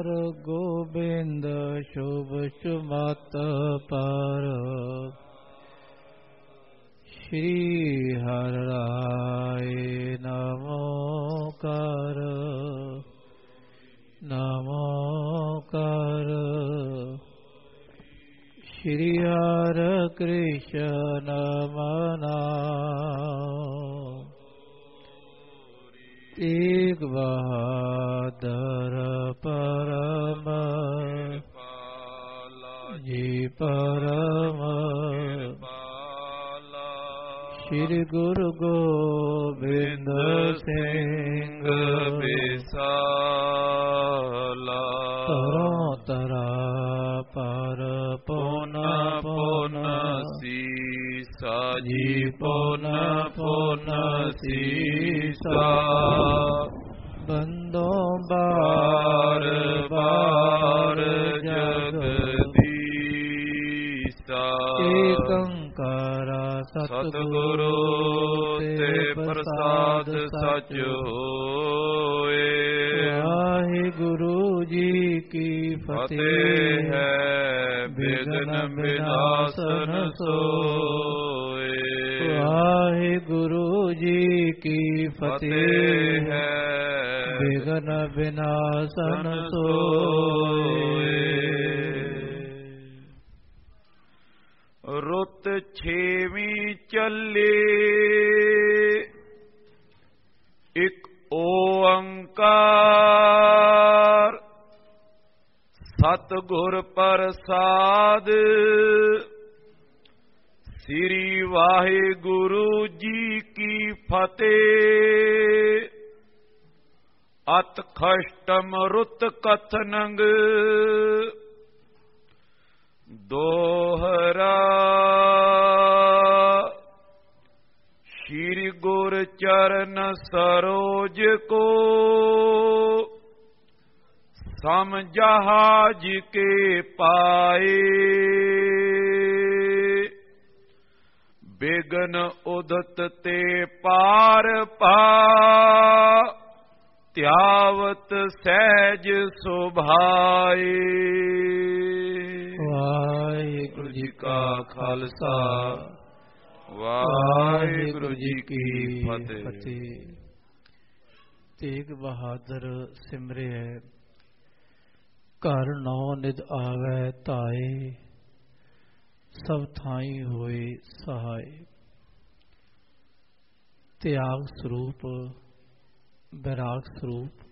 ਹਰ ਗੋਬਿੰਦ ਸ਼ੁਭ ਸੁਮਤ ਪਰ। ਸ਼੍ਰੀ ਸ੍ਰੀ ਵਾਹਿਗੁਰੂ ਜੀ ਕੀ ਫਤਿਹ। ਅਤ ਖਸ਼ਟਮ ਰੁੱਤ ਕਥਨੰਗ। ਦੋਹਰਾ ਸ਼੍ਰੀ ਗੁਰ ਚਰਨ ਸਰੋਜ ਕੋ। ਸਮ ਜਹਾਜ਼ ਕੇ ਪਾਏ। ਬਿਗਨ ਉਦਤ ਤੇ ਪਾਰ ਪਾ। ਧਿਆਵਤ ਸਹਿਜ ਸੁਭਾਏ। ਵਾਹਿਗੁਰੂ ਜੀ ਕਾ ਖਾਲਸਾ। ਵਾਹਿਗੁਰੂ ਜੀ ਕੀ ਫਤਿਹ। ਤੇਗ ਬਹਾਦਰ ਸਿਮਰਿਐ ਘਰ ਨੌ ਨਿਦ ਆਵੈ ਧਾਏ। ਸਭ ਥਾਈ ਹੋਏ ਸਹਾਈ ਤਿਆਗ ਸਰੂਪ, ਬੈਰਾਗ ਸਰੂਪ,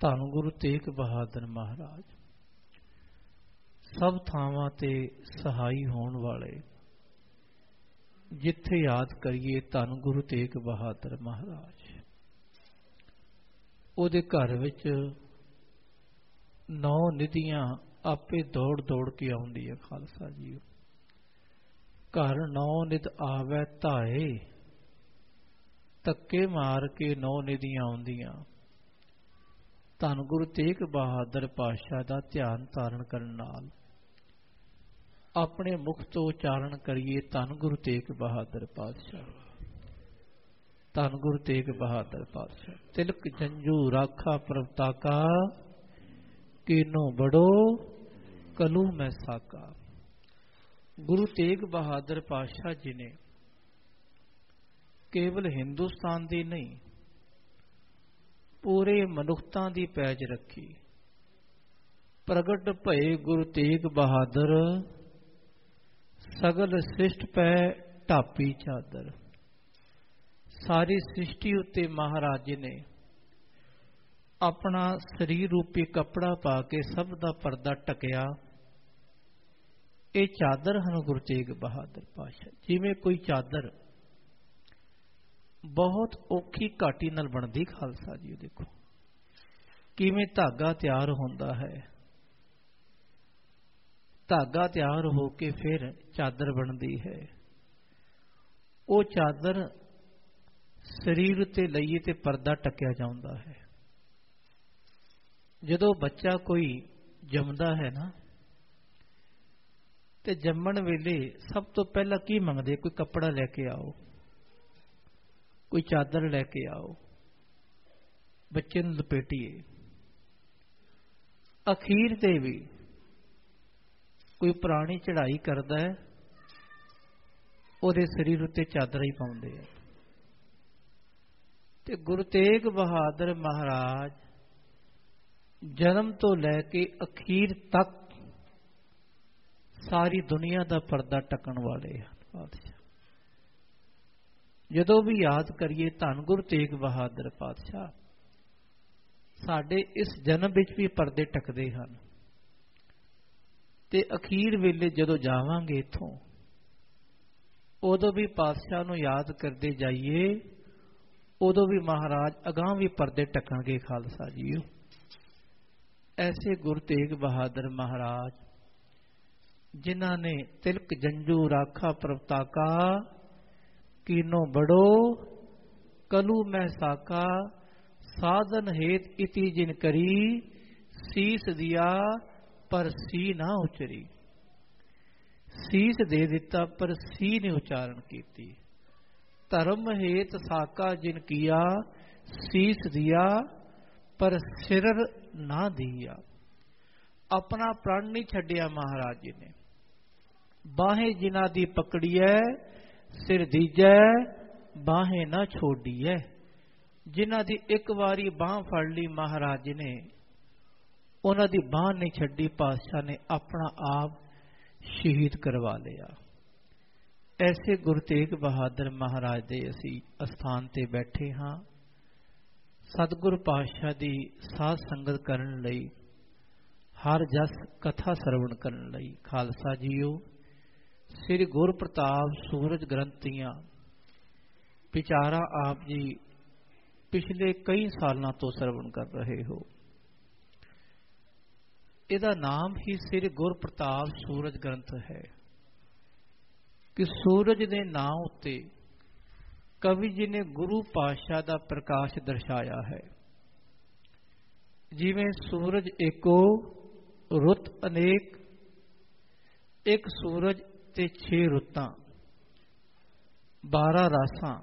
ਧੰਨ ਗੁਰੂ ਤੇਗ ਬਹਾਦਰ ਮਹਾਰਾਜ। ਸਭ ਥਾਵਾਂ ਤੇ ਸਹਾਈ ਹੋਣ ਵਾਲੇ, ਜਿੱਥੇ ਯਾਦ ਕਰੀਏ ਧੰਨ ਗੁਰੂ ਤੇਗ ਬਹਾਦਰ ਮਹਾਰਾਜ। ਉਹਦੇ ਘਰ ਵਿੱਚ ਨੌ ਨਿਧੀਆਂ ਆਪੇ ਦੌੜ ਦੌੜ ਕੇ ਆਉਂਦੀ ਹੈ ਖਾਲਸਾ ਜੀ। ਘਰ ਨੌ ਨਿਧ ਆਵੇ ਧਾਏ ਤੱਕੇ ਮਾਰ ਕੇ ਨੌ ਨਿਧੀਆਂ ਆਉਂਦੀਆਂ। ਧੰਨ ਗੁਰੂ ਤੇਗ ਬਹਾਦਰ ਪਾਤਸ਼ਾਹ ਦਾ ਧਿਆਨ ਧਾਰਨ ਕਰਨ ਨਾਲ। ਆਪਣੇ ਮੁਖ ਤੋਂ ਉਚਾਰਨ ਕਰੀਏ ਧੰਨ ਗੁਰੂ ਤੇਗ ਬਹਾਦਰ ਪਾਤਸ਼ਾਹ। ਧੰਨ ਗੁਰੂ ਤੇਗ ਬਹਾਦਰ ਪਾਤਸ਼ਾਹ। ਤਿਲਕ ਜੰਜੂ ਰਾਖਾ ਪ੍ਰਵਤਾਕਾ ਕੀਨੋ ਬੜੋ ਕਲੂ ਮੈਂ ਸਾਕਾ। ਗੁਰੂ ਤੇਗ ਬਹਾਦਰ ਪਾਤਸ਼ਾਹ ਜੀ ਨੇ ਕੇਵਲ ਹਿੰਦੁਸਤਾਨ ਦੀ ਨਹੀਂ, ਪੂਰੇ ਮਨੁੱਖਤਾ ਦੀ ਪੈਜ ਰੱਖੀ। ਪ੍ਰਗਟ ਭਏ ਗੁਰੂ ਤੇਗ ਬਹਾਦਰ, ਸਗਲ ਸ੍ਰਿਸ਼ਟ ਪੈ ਢਾਪੀ ਚਾਦਰ। ਸਾਰੀ ਸ੍ਰਿਸ਼ਟੀ ਉੱਤੇ ਮਹਾਰਾਜ ਨੇ ਆਪਣਾ ਸਰੀਰ ਰੂਪੀ ਕੱਪੜਾ ਪਾ ਕੇ ਸਭ ਦਾ ਪਰਦਾ ਟਕਿਆ ਇਹ ਚਾਦਰ ਹਨ ਗੁਰੂ ਤੇਗ ਬਹਾਦਰ ਪਾਸ਼ਾ ਜਿਵੇਂ ਕੋਈ ਚਾਦਰ ਬਹੁਤ ਔਖੀ ਘਾਟੀ ਨਾਲ ਬਣਦੀ, ਖਾਲਸਾ ਜੀ ਦੇਖੋ। ਕਿਵੇਂ ਧਾਗਾ ਤਿਆਰ ਹੁੰਦਾ ਹੈ। ਧਾਗਾ ਤਿਆਰ ਹੋ ਕੇ ਫਿਰ ਚਾਦਰ ਬਣਦੀ ਹੈ। ਉਹ ਚਾਦਰ ਸਰੀਰ ਤੇ ਲਈਏ ਤੇ ਪਰਦਾ ਟਕਿਆ ਜਾਂਦਾ ਹੈ। ਜਦੋਂ ਬੱਚਾ ਕੋਈ ਜੰਮਦਾ ਹੈ ਨਾ, ਤੇ ਜੰਮਣ ਵੇਲੇ ਸਭ ਤੋਂ ਪਹਿਲਾਂ ਕੀ ਮੰਗਦੇ? ਕੋਈ ਕੱਪੜਾ ਲੈ ਕੇ ਆਓ, ਕੋਈ ਚਾਦਰ ਲੈ ਕੇ ਆਓ, ਬੱਚੇ ਨੂੰ ਲਪੇਟੀਏ। ਅਖੀਰ ਤੇ ਵੀ ਕੋਈ ਪੁਰਾਣੀ ਚੜ੍ਹਾਈ ਕਰਦਾ ਹੈ, ਉਹਦੇ ਸਰੀਰ ਉੱਤੇ ਚਾਦਰ ਹੀ ਪਾਉਂਦੇ ਆ। ਤੇ ਗੁਰੂ ਤੇਗ ਬਹਾਦਰ ਮਹਾਰਾਜ ਜਨਮ ਤੋਂ ਲੈ ਕੇ ਅਖੀਰ ਤੱਕ ਸਾਰੀ ਦੁਨੀਆ ਦਾ ਪਰਦਾ ਟਕਣ ਵਾਲੇ ਹਨ, ਪਾਤਸ਼ਾਹ। ਜਦੋਂ ਵੀ ਯਾਦ ਕਰੀਏ, ਧੰਨ ਗੁਰੂ ਤੇਗ ਬਹਾਦਰ ਪਾਤਸ਼ਾਹ, ਸਾਡੇ ਇਸ ਜਨਮ ਵਿੱਚ ਵੀ ਪਰਦੇ ਟਕਦੇ ਹਨ। ਤੇ ਅਖੀਰ ਵੇਲੇ ਜਦੋਂ ਜਾਵਾਂਗੇ ਇਥੋਂ, ਉਦੋਂ ਵੀ ਪਾਤਸ਼ਾਹ ਨੂੰ ਯਾਦ ਕਰਦੇ ਜਾਈਏ, ਉਦੋਂ ਵੀ ਮਹਾਰਾਜ ਅਗਾਹ ਵੀ ਪਰਦੇ ਟਕਣਗੇ ਖਾਲਸਾ ਜੀਓ ਐਸੇ ਗੁਰੂ ਤੇਗ ਬਹਾਦਰ ਮਹਾਰਾਜ ਜਿਨ੍ਹਾਂ ਨੇ ਤਿਲਕ ਜੰਜੂ ਰਾਖਾ ਪ੍ਰਵਤਾਕਾ, ਕੀਨੋ ਬੜੋ, ਕਲੂ ਮੈਂ ਸਾਕਾ, ਸਾਧਨ ਹੇਤ ਇਤੀ ਜਿਨ ਕਰੀ, ਸੀਸ ਦਿਆ ਪਰ ਸੀ ਨਾ ਉਚਰੀ। ਸੀਸ ਦੇ ਦਿੱਤਾ ਪਰ ਸੀ ਨੇ ਉਚਾਰਨ ਕੀਤੀ। ਧਰਮ ਹੇਤ ਸਾਕਾ ਜਿਨ ਕੀਆ, ਸੀਸ ਦਿਆ ਪਰ ਸਿਰ ਨਾ ਦਿਆ। ਆਪਣਾ ਪ੍ਰਣ ਨਹੀਂ ਛੱਡਿਆ ਮਹਾਰਾਜ ਜੀ ਨੇ। ਬਾਹੇ ਜਿਨ੍ਹਾਂ ਦੀ ਪਕੜੀਐ, ਸਿਰ ਦੀਜੈ, ਬਾਹੇ ਨਾ ਛੋੜੀਐ ਜਿਨ੍ਹਾਂ ਦੀ ਇੱਕ ਵਾਰੀ ਬਾਹ ਫੜ ਲਈ ਮਹਾਰਾਜ ਨੇ, ਉਹਨਾਂ ਦੀ ਬਾਹ ਨਹੀਂ ਛੱਡੀ, ਪਾਤਸ਼ਾਹ ਨੇ ਆਪਣਾ ਆਪ ਸ਼ਹੀਦ ਕਰਵਾ ਲਿਆ। ਐਸੇ ਗੁਰੂ ਤੇਗ ਬਹਾਦਰ ਮਹਾਰਾਜ ਦੇ ਅਸੀਂ ਅਸਥਾਨ ਤੇ ਬੈਠੇ ਹਾਂ। ਸਤਿਗੁਰ ਪਾਤਸ਼ਾਹ ਦੀ ਸਾਧ ਸੰਗਤ ਕਰਨ ਲਈ, ਹਰ ਜਸ ਕਥਾ ਸਰਵਣ ਕਰਨ ਲਈ। ਖਾਲਸਾ ਜੀਓ, ਸ੍ਰੀ ਗੁਰ ਪ੍ਰਤਾਪ ਸੂਰਜ ਗ੍ਰੰਥੀਆਂ, ਵਿਚਾਰਾ ਆਪ ਜੀ ਪਿਛਲੇ ਕਈ ਸਾਲਾਂ ਤੋਂ ਸਰਵਣ ਕਰ ਰਹੇ ਹੋ। ਇਹਦਾ ਨਾਮ ਹੀ ਸ੍ਰੀ ਗੁਰ ਪ੍ਰਤਾਪ ਸੂਰਜ ਗ੍ਰੰਥ ਹੈ ਕਿ ਸੂਰਜ ਦੇ ਨਾਮ ਉੱਤੇ ਕਵੀ ਜੀ ਨੇ ਗੁਰੂ ਪਾਤਸ਼ਾਹ ਦਾ ਪ੍ਰਕਾਸ਼ ਦਰਸਾਇਆ ਹੈ। ਜਿਵੇਂ ਸੂਰਜ ਏਕੋ, ਰੁੱਤ ਅਨੇਕ, ਇੱਕ ਸੂਰਜ ਤੇ 6 ਰੁੱਤਾਂ 12 ਰਾਸਾਂ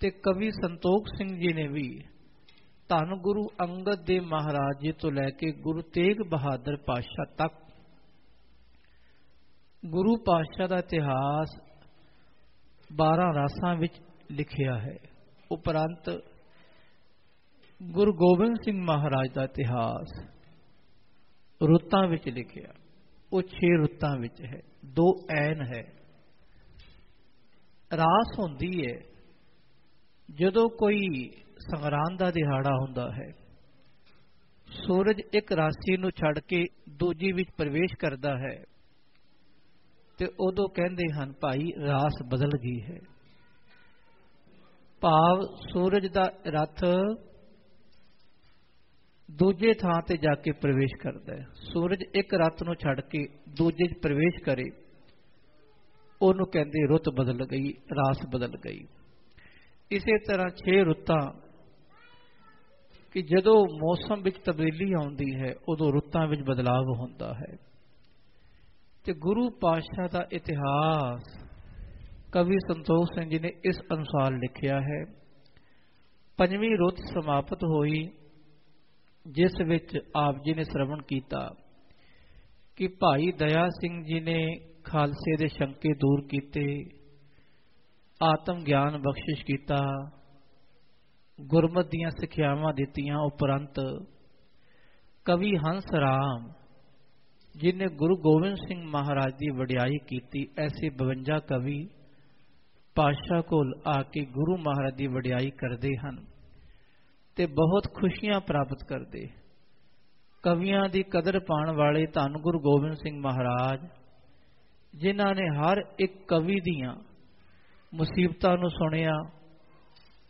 ਤੇ ਕਵੀ ਸੰਤੋਖ ਸਿੰਘ ਜੀ ਨੇ ਵੀ ਧੰਨ ਗੁਰੂ ਅੰਗਦ ਦੇ ਮਹਾਰਾਜ ਜੀ ਤੋਂ ਲੈ ਕੇ ਗੁਰੂ ਤੇਗ ਬਹਾਦਰ ਪਾਤਸ਼ਾਹ ਤੱਕ ਗੁਰੂ ਪਾਤਸ਼ਾਹ ਦਾ ਇਤਿਹਾਸ 12 ਰਾਸਾਂ ਵਿੱਚ ਲਿਖਿਆ ਹੈ। ਉਪਰੰਤ ਗੁਰੂ ਗੋਬਿੰਦ ਸਿੰਘ ਮਹਾਰਾਜ ਦਾ ਇਤਿਹਾਸ ਰੁੱਤਾਂ ਵਿੱਚ ਲਿਖਿਆ। ਉਹ 6 ਰੁੱਤਾਂ ਵਿੱਚ ਹੈ। ਦੋ ਐਨ ਹੈ। ਰਾਸ ਹੁੰਦੀ ਹੈ ਜਦੋਂ ਕੋਈ ਸੰਗਰਾਂਦ ਦਾ ਦਿਹਾੜਾ ਹੁੰਦਾ ਹੈ। ਸੂਰਜ ਇੱਕ ਰਾਸ਼ੀ ਨੂੰ ਛੱਡ ਕੇ ਦੂਜੀ ਵਿੱਚ ਪ੍ਰਵੇਸ਼ ਕਰਦਾ ਹੈ। ਤੇ ਉਦੋਂ ਕਹਿੰਦੇ ਹਨ, ਭਾਈ, ਰਾਸ ਬਦਲ ਗਈ ਹੈ। ਭਾਵ ਸੂਰਜ ਦਾ ਰਥ ਦੂਜੇ ਥਾਂ ਤੇ ਜਾ ਕੇ ਪ੍ਰਵੇਸ਼ ਕਰਦਾ ਹੈ। ਸੂਰਜ ਇੱਕ ਰਤ ਨੂੰ ਛੱਡ ਕੇ ਦੂਜੇ 'ਚ ਪ੍ਰਵੇਸ਼ ਕਰੇ, ਉਹਨੂੰ ਕਹਿੰਦੇ ਰੁੱਤ ਬਦਲ ਗਈ, ਰਾਸ ਬਦਲ ਗਈ। ਇਸੇ ਤਰ੍ਹਾਂ 6 ਰੁੱਤਾਂ ਕਿ ਜਦੋਂ ਮੌਸਮ ਵਿੱਚ ਤਬਦੀਲੀ ਆਉਂਦੀ ਹੈ, ਉਦੋਂ ਰੁੱਤਾਂ ਵਿੱਚ ਬਦਲਾਅ ਹੁੰਦਾ ਹੈ। ਤੇ ਗੁਰੂ ਪਾਤਸ਼ਾਹ ਦਾ ਇਤਿਹਾਸ, ਕਵੀ ਸੰਤੋਖ ਸਿੰਘ ਜੀ ਨੇ ਇਸ ਅਨੁਸਾਰ ਲਿਖਿਆ ਹੈ, ਪੰਜਵੀਂ ਰੁੱਤ ਸਮਾਪਤ ਹੋਈ, ਜਿਸ ਵਿੱਚ ਆਪ ਜੀ ਨੇ ਸ਼ਰਵਣ ਕੀਤਾ ਕਿ ਭਾਈ ਦਇਆ ਸਿੰਘ ਜੀ ਨੇ ਖਾਲਸੇ ਦੇ ਸ਼ੰਕੇ ਦੂਰ ਕੀਤੇ, ਆਤਮ ਗਿਆਨ ਬਖਸ਼ਿਸ਼ ਕੀਤਾ, ਗੁਰਮਤ ਦੀਆਂ ਸਿੱਖਿਆਵਾਂ ਦਿੱਤੀਆਂ ਉਪਰੰਤ ਕਵੀ ਹੰਸ ਰਾਮ ਜਿਨੇ ਗੁਰੂ ਗੋਬਿੰਦ ਸਿੰਘ ਮਹਾਰਾਜ ਦੀ ਵਡਿਆਈ ਕੀਤੀ, ਐਸੇ 52 ਕਵੀ ਪਾਤਸ਼ਾਹ ਕੋਲ ਆ ਕੇ ਗੁਰੂ ਮਹਾਰਾਜ ਦੀ ਵਡਿਆਈ ਕਰਦੇ ਹਨ ਤੇ ਬਹੁਤ ਖੁਸ਼ੀਆਂ ਪ੍ਰਾਪਤ ਕਰਦੇ। ਕਵੀਆਂ ਦੀ ਕਦਰ ਪਾਉਣ ਵਾਲੇ ਧੰਨ ਗੁਰੂ ਗੋਬਿੰਦ ਸਿੰਘ ਮਹਾਰਾਜ, ਜਿਨ੍ਹਾਂ ਨੇ ਹਰ ਇੱਕ ਕਵੀ ਦੀਆਂ ਮੁਸੀਬਤਾਂ ਨੂੰ ਸੁਣਿਆ,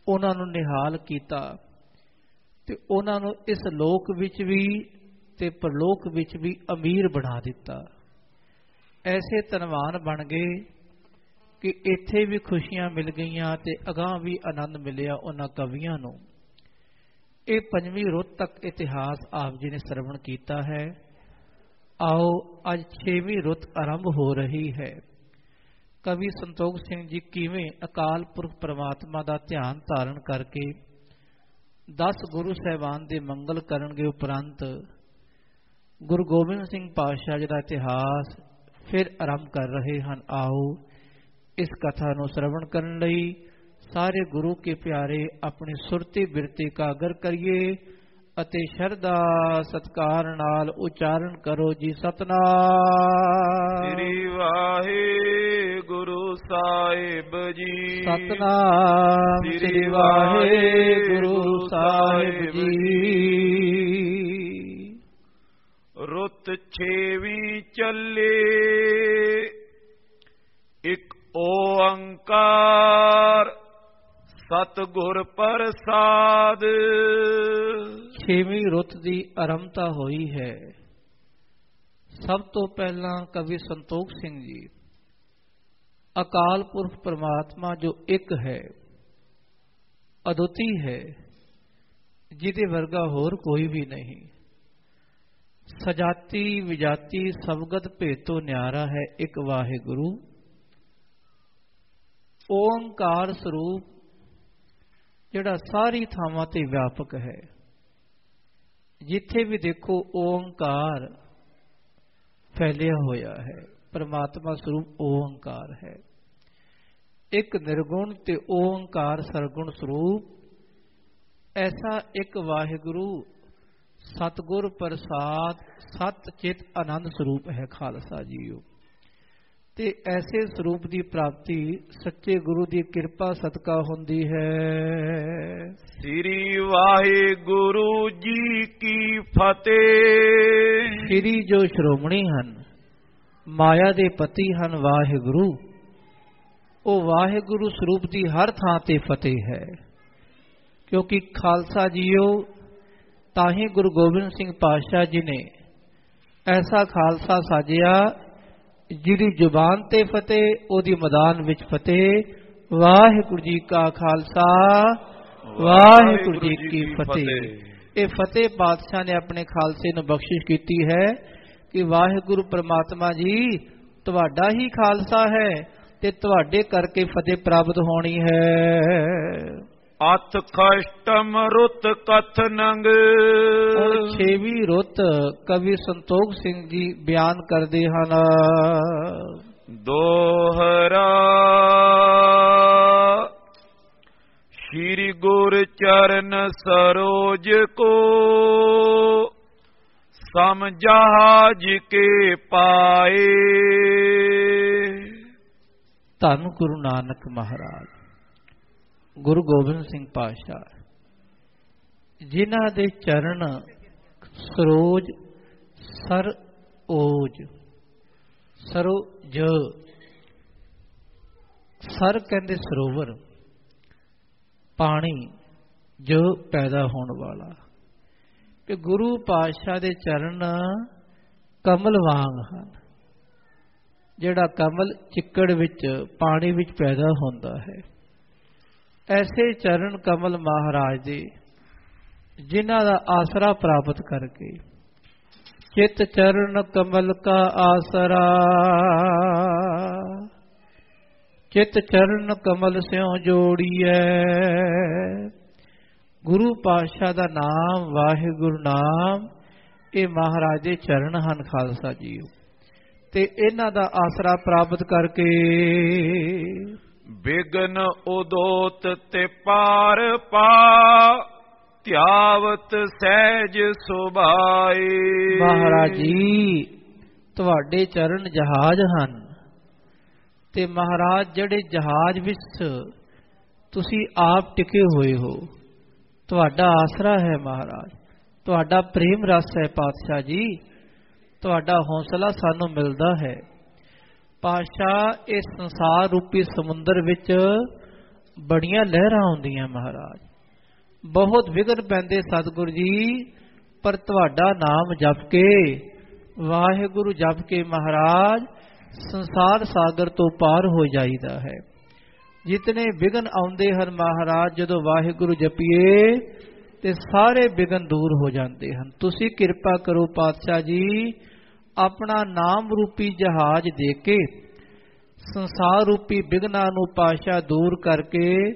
ਉਹਨਾਂ ਨੂੰ ਨਿਹਾਲ ਕੀਤਾ ਤੇ ਉਹਨਾਂ ਨੂੰ ਇਸ ਲੋਕ ਵਿੱਚ ਵੀ ਤੇ ਪਰਲੋਕ ਵਿੱਚ ਵੀ ਅਮੀਰ ਬਣਾ ਦਿੱਤਾ। ਐਸੇ ਧਨਵਾਨ ਬਣ ਗਏ ਕਿ ਇੱਥੇ ਵੀ ਖੁਸ਼ੀਆਂ ਮਿਲ ਗਈਆਂ ਤੇ ਅਗਾਹ ਵੀ ਆਨੰਦ ਮਿਲਿਆ ਉਹਨਾਂ ਕਵੀਆਂ ਨੂੰ। ਇਹ ਪੰਜਵੀਂ ਰੁੱਤ ਤੱਕ ਇਤਿਹਾਸ ਆਪ ਜੀ ਨੇ ਸਰਵਣ ਕੀਤਾ ਹੈ। ਆਓ, ਅੱਜ 6ਵੀਂ ਰੁੱਤ ਆਰੰਭ ਹੋ ਰਹੀ ਹੈ। ਕਵੀ ਸੰਤੋਖ ਸਿੰਘ ਜੀ ਕਿਵੇਂ ਅਕਾਲ ਪੁਰਖ ਪ੍ਰਮਾਤਮਾ ਦਾ ਧਿਆਨ ਧਾਰਨ ਕਰਕੇ 10 ਗੁਰੂ ਸਹਿਬਾਨ ਦੇ ਮੰਗਲ ਕਰਨਗੇ ਉਪਰੰਤ ਗੁਰੂ ਗੋਬਿੰਦ ਸਿੰਘ ਪਾਤਸ਼ਾਹ ਜੀ ਦਾ ਇਤਿਹਾਸ ਫਿਰ ਆਰੰਭ ਕਰ ਰਹੇ ਹਨ। ਆਓ ਇਸ ਕਥਾ ਨੂੰ ਸ਼ਰਵਣ ਕਰਨ ਲਈ ਸਾਰੇ ਗੁਰੂ ਕੇ ਪਿਆਰੇ ਆਪਣੀ ਸੁਰਤੀ ਬਿਰਤੀ ਕਾਗਰ ਕਰੀਏ ਅਤੇ ਸ਼ਰਧਾ ਸਤਕਾਰ ਨਾਲ ਉਚਾਰਨ ਕਰੋ ਜੀ ਸਤਨਾਮ। ਸ੍ਰੀ ਵਾਹਿਗੁਰੂ ਸਾਹਿਬ ਜੀ। ਸਤਨਾਮ। ਸ੍ਰੀ ਵਾਹਿਗੁਰੂ ਸਾਹਿਬ ਜੀ। ਰੁੱਤ ਛੇਵੀਂ ਚੱਲੇ। ਇੱਕ ਓੰਕਾਰ ਸਤਿਗੁਰ ਪ੍ਰਸਾਦ। ਛੇਵੀਂ ਰੁੱਤ ਦੀ ਆਰੰਭਤਾ ਹੋਈ ਹੈ। ਸਭ ਤੋਂ ਪਹਿਲਾਂ ਕਵੀ ਸੰਤੋਖ ਸਿੰਘ ਜੀ, ਅਕਾਲ ਪੁਰਖ ਪ੍ਰਮਾਤਮਾ ਜੋ ਇੱਕ ਹੈ, ਅਦੁੱਤੀ ਹੈ, ਜਿਹਦੇ ਵਰਗਾ ਹੋਰ ਕੋਈ ਵੀ ਨਹੀਂ। ਸਜਾਤੀ ਵਿਜਾਤੀ ਸਬਗਤ ਭੇਤੋ ਨਿਆਰਾ ਹੈ ਇੱਕ ਵਾਹਿਗੁਰੂ। ਓੰਕਾਰ ਸਰੂਪ ਜਿਹੜਾ ਸਾਰੀ ਥਾਵਾਂ ਤੇ ਵਿਆਪਕ ਹੈ। ਜਿੱਥੇ ਵੀ ਦੇਖੋ ਓੰਕਾਰ ਫੈਲਿਆ ਹੋਇਆ ਹੈ। ਪਰਮਾਤਮਾ ਸਰੂਪ ਓੰਕਾਰ ਹੈ। ਇੱਕ ਨਿਰਗੁਣ ਤੇ ਓੰਕਾਰ ਸਰਗੁਣ ਸਰੂਪ। ਐਸਾ ਇੱਕ ਵਾਹਿਗੁਰੂ ਸਤਗੁਰ ਪ੍ਰਸਾਦ ਸਤ ਚਿਤ ਆਨੰਦ ਸਰੂਪ ਹੈ ਖਾਲਸਾ ਜੀਓ। ਤੇ ਐਸੇ ਸਰੂਪ ਦੀ ਪ੍ਰਾਪਤੀ ਸੱਚੇ ਗੁਰੂ ਦੀ ਕਿਰਪਾ ਸਦਕਾ ਹੁੰਦੀ ਹੈ। ਸ੍ਰੀ ਵਾਹਿਗੁਰੂ ਜੀ ਕੀ ਫਤਿਹ। ਸ੍ਰੀ ਜੋ ਸ਼੍ਰੋਮਣੀ ਹਨ ਮਾਇਆ ਦੇ ਪਤੀ ਹਨ ਵਾਹਿਗੁਰੂ ਉਹ ਵਾਹਿਗੁਰੂ ਸਰੂਪ ਦੀ ਹਰ ਥਾਂ ਤੇ ਫਤਿਹ ਹੈ। ਕਿਉਂਕਿ ਖਾਲਸਾ ਜੀਓ ਤਾਂ ਹੀ ਗੁਰੂ ਗੋਬਿੰਦ ਸਿੰਘ ਪਾਤਸ਼ਾਹ ਜੀ ਨੇ ਐਸਾ ਖਾਲਸਾ ਸਾਜਿਆ, ਜਿਹਦੀ ਜ਼ੁਬਾਨ ਤੇ ਫਤਿਹ, ਉਹਦੀ ਮੈਦਾਨ ਵਿੱਚ ਫਤਿਹ। ਵਾਹਿਗੁਰੂ ਜੀ ਕਾ ਖਾਲਸਾ, ਵਾਹਿਗੁਰੂ ਜੀ ਕੀ ਫਤਿਹ। ਇਹ ਫਤਿਹ ਪਾਤਸ਼ਾਹ ਨੇ ਆਪਣੇ ਖਾਲਸੇ ਨੂੰ ਬਖਸ਼ਿਸ਼ ਕੀਤੀ ਹੈ ਕਿ ਵਾਹਿਗੁਰੂ ਪ੍ਰਮਾਤਮਾ ਜੀ, ਤੁਹਾਡਾ ਹੀ ਖਾਲਸਾ ਹੈ ਤੇ ਤੁਹਾਡੇ ਕਰਕੇ ਫਤਿਹ ਪ੍ਰਾਪਤ ਹੋਣੀ ਹੈ। ਅਥ ਕਸ਼ਟਮ ਰੁੱਤ ਕਥਨੰਗ ਹੁਣ ਛੇਵੀਂ ਰੁੱਤ ਕਵੀ ਸੰਤੋਖ ਸਿੰਘ ਜੀ ਬਿਆਨ ਕਰਦੇ ਹਨ। ਦੋਹਰਾ ਸ਼੍ਰੀ ਗੁਰ ਚਰਨ ਸਰੋਜ ਕੋ ਸਮਝਾਜ ਕੇ ਪਾਏ। ਧੰਨ ਗੁਰੂ ਨਾਨਕ ਮਹਾਰਾਜ। ਗੁਰੂ ਗੋਬਿੰਦ ਸਿੰਘ ਪਾਤਸ਼ਾਹ, ਜਿਨ੍ਹਾਂ ਦੇ ਚਰਨ ਸਰੋਜ ਸਰ ਓਜ ਸਰੋਜ ਸਰ ਕਹਿੰਦੇ ਸਰੋਵਰ, ਪਾਣੀ ਜੋ ਪੈਦਾ ਹੋਣ ਵਾਲਾ। ਕਿ ਗੁਰੂ ਪਾਤਸ਼ਾਹ ਦੇ ਚਰਨ ਕਮਲ ਵਾਂਗ ਹਨ, ਜਿਹੜਾ ਕਮਲ ਚਿੱਕੜ ਵਿੱਚ, ਪਾਣੀ ਵਿੱਚ ਪੈਦਾ ਹੁੰਦਾ ਹੈ। ਐਸੇ ਚਰਨ ਕਮਲ ਮਹਾਰਾਜ ਦੇ ਜਿਨ੍ਹਾਂ ਦਾ ਆਸਰਾ ਪ੍ਰਾਪਤ ਕਰਕੇ ਚਿਤ ਚਰਨ ਕਮਲ ਕਾ ਆਸਰਾ। ਚਿਤ ਚਰਨ ਕਮਲ ਸਿਉ ਜੋੜੀਐ। ਗੁਰੂ ਪਾਤਸ਼ਾਹ ਦਾ ਨਾਮ, ਵਾਹਿਗੁਰੂ ਨਾਮ, ਇਹ ਮਹਾਰਾਜ ਦੇ ਚਰਨ ਹਨ ਖਾਲਸਾ ਜੀਓ। ਤੇ ਇਹਨਾਂ ਦਾ ਆਸਰਾ ਪ੍ਰਾਪਤ ਕਰਕੇ ਬਿਗਨ ਉਦੋਤ ਤੇ ਪਾਰ ਪਾ, ਧਿਆਵਤ ਸਹਿਜ ਸੁਭਾਏ ਮਹਾਰਾਜ ਜੀ, ਤੁਹਾਡੇ ਚਰਨ ਜਹਾਜ਼ ਹਨ। ਤੇ ਮਹਾਰਾਜ, ਜਿਹੜੇ ਜਹਾਜ਼ ਵਿੱਚ ਤੁਸੀਂ ਆਪ ਟਿਕੇ ਹੋਏ ਹੋ, ਤੁਹਾਡਾ ਆਸਰਾ ਹੈ ਮਹਾਰਾਜ। ਤੁਹਾਡਾ ਪ੍ਰੇਮ ਰਸ ਹੈ ਪਾਤਸ਼ਾਹ ਜੀ। ਤੁਹਾਡਾ ਹੌਸਲਾ ਸਾਨੂੰ ਮਿਲਦਾ ਹੈ। ਪਾਤਸ਼ਾਹ ਇਸ ਸੰਸਾਰ ਰੂਪੀ ਸਮੁੰਦਰ ਵਿੱਚ ਬੜੀਆਂ ਲਹਿਰਾਂ ਆਉਂਦੀਆਂ ਮਹਾਰਾਜ। ਬਹੁਤ ਵਿਗੜ ਪੈਂਦੇ ਸਤਿਗੁਰੂ ਜੀ, ਪਰ ਤੁਹਾਡਾ ਨਾਮ ਜਪ ਕੇ, ਵਾਹਿਗੁਰੂ ਜਪ ਕੇ ਮਹਾਰਾਜ, ਸੰਸਾਰ ਸਾਗਰ ਤੋਂ ਪਾਰ ਹੋ ਜਾਈਦਾ ਹੈ। ਜਿਤਨੇ ਵਿਗਨ ਆਉਂਦੇ ਹਨ ਮਹਾਰਾਜ, ਜਦੋਂ ਵਾਹਿਗੁਰੂ ਜਪੀਏ, ਤੇ ਸਾਰੇ ਵਿਗਨ ਦੂਰ ਹੋ ਜਾਂਦੇ ਹਨ। ਤੁਸੀਂ ਕਿਰਪਾ ਕਰੋ ਪਾਤਸ਼ਾਹ ਜੀ ਆਪਣਾ ਨਾਮ ਰੂਪੀ ਜਹਾਜ਼ ਦੇ ਕੇ ਸੰਸਾਰ ਰੂਪੀ ਵਿਗਨਾਂ ਨੂੰ ਪਾਸ਼ਾ ਦੂਰ ਕਰਕੇ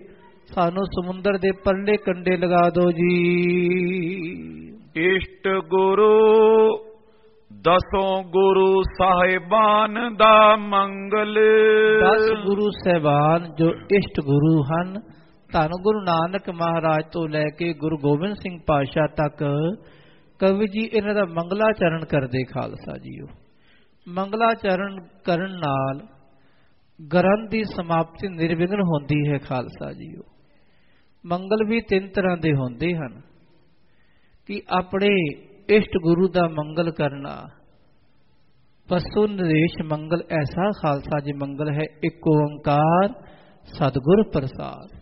ਸਾਨੂੰ ਸਮੁੰਦਰ ਦੇ ਪਰਲੇ ਕੰਡੇ ਲਗਾ ਦਿਓ ਜੀ। ਇਸ਼ਟ ਗੁਰੂ ਦਸੋਂ ਗੁਰੂ ਸਾਹਿਬਾਨ ਦਾ ਮੰਗਲ। ਦਸ ਗੁਰੂ ਸਹਿਬਾਨ ਜੋ ਇਸ਼ਟ ਗੁਰੂ ਹਨ ਧੰਨ ਗੁਰੂ ਨਾਨਕ ਮਹਾਰਾਜ ਤੋਂ ਲੈ ਕੇ ਗੁਰੂ ਗੋਬਿੰਦ ਸਿੰਘ ਪਾਤਸ਼ਾਹ ਤੱਕ ਕਵੀ ਜੀ, ਇਹਨਾਂ ਦਾ ਮੰਗਲਾਚਰਨ ਕਰਦੇ ਖਾਲਸਾ ਜੀਓ। ਮੰਗਲਾਚਰਨ ਕਰਨ ਨਾਲ ਗ੍ਰੰਥ ਦੀ ਸਮਾਪਤੀ ਨਿਰਵਿਘਨ ਹੁੰਦੀ ਹੈ ਖਾਲਸਾ ਜੀਓ। ਮੰਗਲ ਵੀ ਤਿੰਨ ਤਰ੍ਹਾਂ ਦੇ ਹੁੰਦੇ ਹਨ। ਕਿ ਆਪਣੇ ਇਸ਼ਟ ਗੁਰੂ ਦਾ ਮੰਗਲ ਕਰਨਾ, ਪਸੂ ਨਿਰੇਸ਼ ਮੰਗਲ ਐਸਾ ਖਾਲਸਾ ਜੀ ਮੰਗਲ ਹੈ, ਇੱਕ ਓੰਕਾਰ ਸਤਿਗੁਰ ਪ੍ਰਸਾਦ।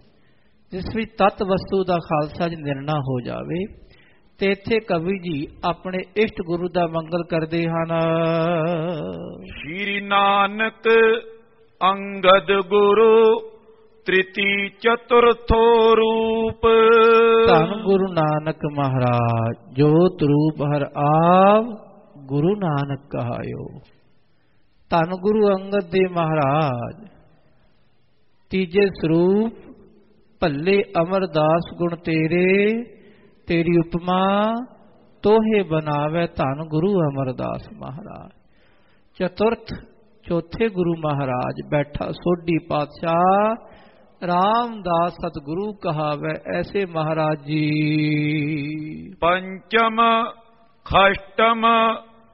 ਜਿਸ ਵਿੱਚ ਤਤ ਵਸਤੂ ਦਾ ਖਾਲਸਾ ਜੀ ਨਿਰਣਾ ਹੋ ਜਾਵੇ ਤੇ ਇੱਥੇ ਕਵੀ ਜੀ ਆਪਣੇ ਇਸ਼ਟ ਗੁਰੂ ਦਾ ਮੰਗਲ ਕਰਦੇ ਹਨ। ਸ਼੍ਰੀ ਨਾਨਕ ਅੰਗਦ ਗੁਰੂ ਤ੍ਰਿਤੀ ਚਤੁਰਥੋ ਰੂਪ। ਧੰਨ ਗੁਰੂ ਨਾਨਕ ਮਹਾਰਾਜ ਜੋਤ ਰੂਪ ਹਰ ਆਵ ਗੁਰੂ ਨਾਨਕ ਕਹਾਇਓ। ਧੰਨ ਗੁਰੂ ਅੰਗਦ ਦੇ ਮਹਾਰਾਜ ਤੀਜੇ ਸਰੂਪ ਭੱਲੇ ਅਮਰਦਾਸ ਗੁਣ ਤੇਰੇ ਤੇਰੀ ਉਪਮਾ ਤੋਹੇ ਬਣਾਵੇ ਧੰਨ ਗੁਰੂ ਅਮਰਦਾਸ ਮਹਾਰਾਜ। ਚਤੁਰਥ ਚੌਥੇ ਗੁਰੂ ਮਹਾਰਾਜ ਬੈਠਾ ਸੋਢੀ ਪਾਤਸ਼ਾਹ ਰਾਮਦਾਸ ਸਤਿਗੁਰੂ ਕਹਾਵੇ ਐਸੇ ਮਹਾਰਾਜ ਜੀ। ਪੰਚਮ ਖਸ਼ਟਮ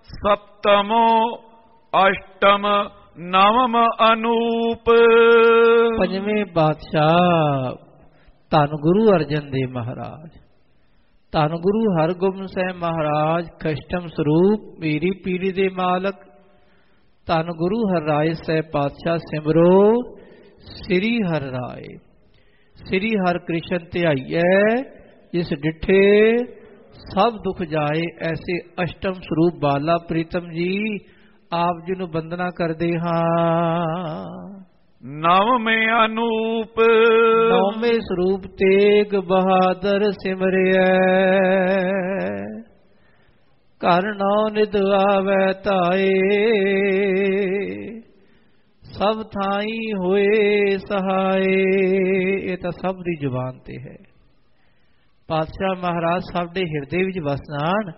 ਸਪਤਮੋ ਅਸ਼ਟਮ ਨਵਮ ਅਨੂਪ। ਪੰਜਵੇਂ ਬਾਦਸ਼ਾਹ ਧੰਨ ਗੁਰੂ ਅਰਜਨ ਦੇਵ ਮਹਾਰਾਜ। ਧੰਨ ਗੁਰੂ ਹਰਗੋਬਿੰਦ ਸਾਹਿਬ ਮਹਾਰਾਜ, ਕਸ਼ਟਮ ਸਰੂਪ, ਮੇਰੀ ਪੀੜੀ ਦੇ ਮਾਲਕ। ਧੰਨ ਗੁਰੂ ਹਰਿ ਸਾਹਿਬ ਪਾਤਸ਼ਾਹ ਸਿਮਰੋ, ਸ੍ਰੀ ਹਰ ਰਾਏ ਸ੍ਰੀ ਹਰ ਕ੍ਰਿਸ਼ਨ ਧਿਆਈਐ, ਜਿਸ ਡਿਠੇ ਸਭ ਦੁਖ ਜਾਏ, ਐਸੇ ਅਸ਼ਟਮ ਸਰੂਪ ਬਾਲਾ ਪ੍ਰੀਤਮ ਜੀ, ਆਪ ਜੀ ਨੂੰ ਬੰਦਨਾ ਕਰਦੇ ਹਾਂ। ਨਵਵੇਂ ਅਨੂਪ। ਨੌਵੇਂ ਸਰੂਪ ਤੇਗ ਬਹਾਦਰ ਸਿਮਰਿਐ। ਘਰ ਨੌ ਨਿਦ ਆਵੈ ਤਾਏ ਸਭ ਥਾਈ ਹੋਏ ਸਹਾਏ। ਇਹ ਤਾਂ ਸਭ ਦੀ ਜ਼ੁਬਾਨ ਤੇ ਹੈ। ਪਾਤਸ਼ਾਹ ਮਹਾਰਾਜ ਸਭ ਦੇ ਹਿਰਦੇ ਵਿੱਚ ਵਸਨਾਨ।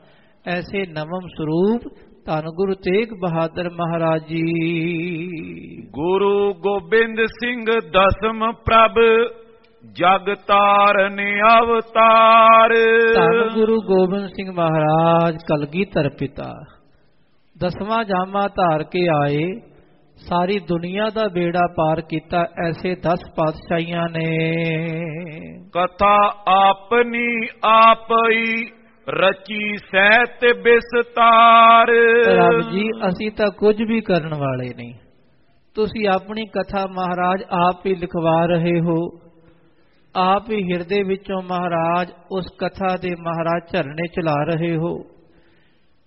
ਐਸੇ ਨਵਮ ਸਰੂਪ ਧੰਨ ਗੁਰੂ ਤੇਗ ਬਹਾਦਰ ਮਹਾਰਾਜ ਜੀ। ਗੁਰੂ ਗੋਬਿੰਦ ਸਿੰਘ ਦਸਮ ਪ੍ਰਭ ਜਗ ਤਾਰਨ ਅਵਤਾਰ। ਧੰਨ ਗੁਰੂ ਗੋਬਿੰਦ ਸਿੰਘ ਮਹਾਰਾਜ ਕਲਗੀਧਰ ਪਿਤਾ। ਦਸਵਾਂ ਜਾਮਾ ਧਾਰ ਕੇ ਆਏ ਸਾਰੀ ਦੁਨੀਆ ਦਾ ਬੇੜਾ ਪਾਰ ਕੀਤਾ ਐਸੇ 10 ਪਾਤਸ਼ਾਹੀਆਂ ਨੇ। ਕਥਾ ਆਪਨੀ ਆਪਈ ਰਚੀ ਸਹਿਤ ਬਿਸਤਾਰ। ਰੱਬ ਜੀ ਅਸੀਂ ਤਾਂ ਕੁਝ ਵੀ ਕਰਨ ਵਾਲੇ ਨਹੀਂ। ਤੁਸੀਂ ਆਪਣੀ ਕਥਾ ਮਹਾਰਾਜ ਆਪ ਹੀ ਲਿਖਵਾ ਰਹੇ ਹੋ। ਆਪ ਹੀ ਹਿਰਦੇ ਵਿੱਚੋਂ ਮਹਾਰਾਜ ਉਸ ਕਥਾ ਦੇ ਮਹਾਰਾਜ ਝਰਨੇ ਚਲਾ ਰਹੇ ਹੋ।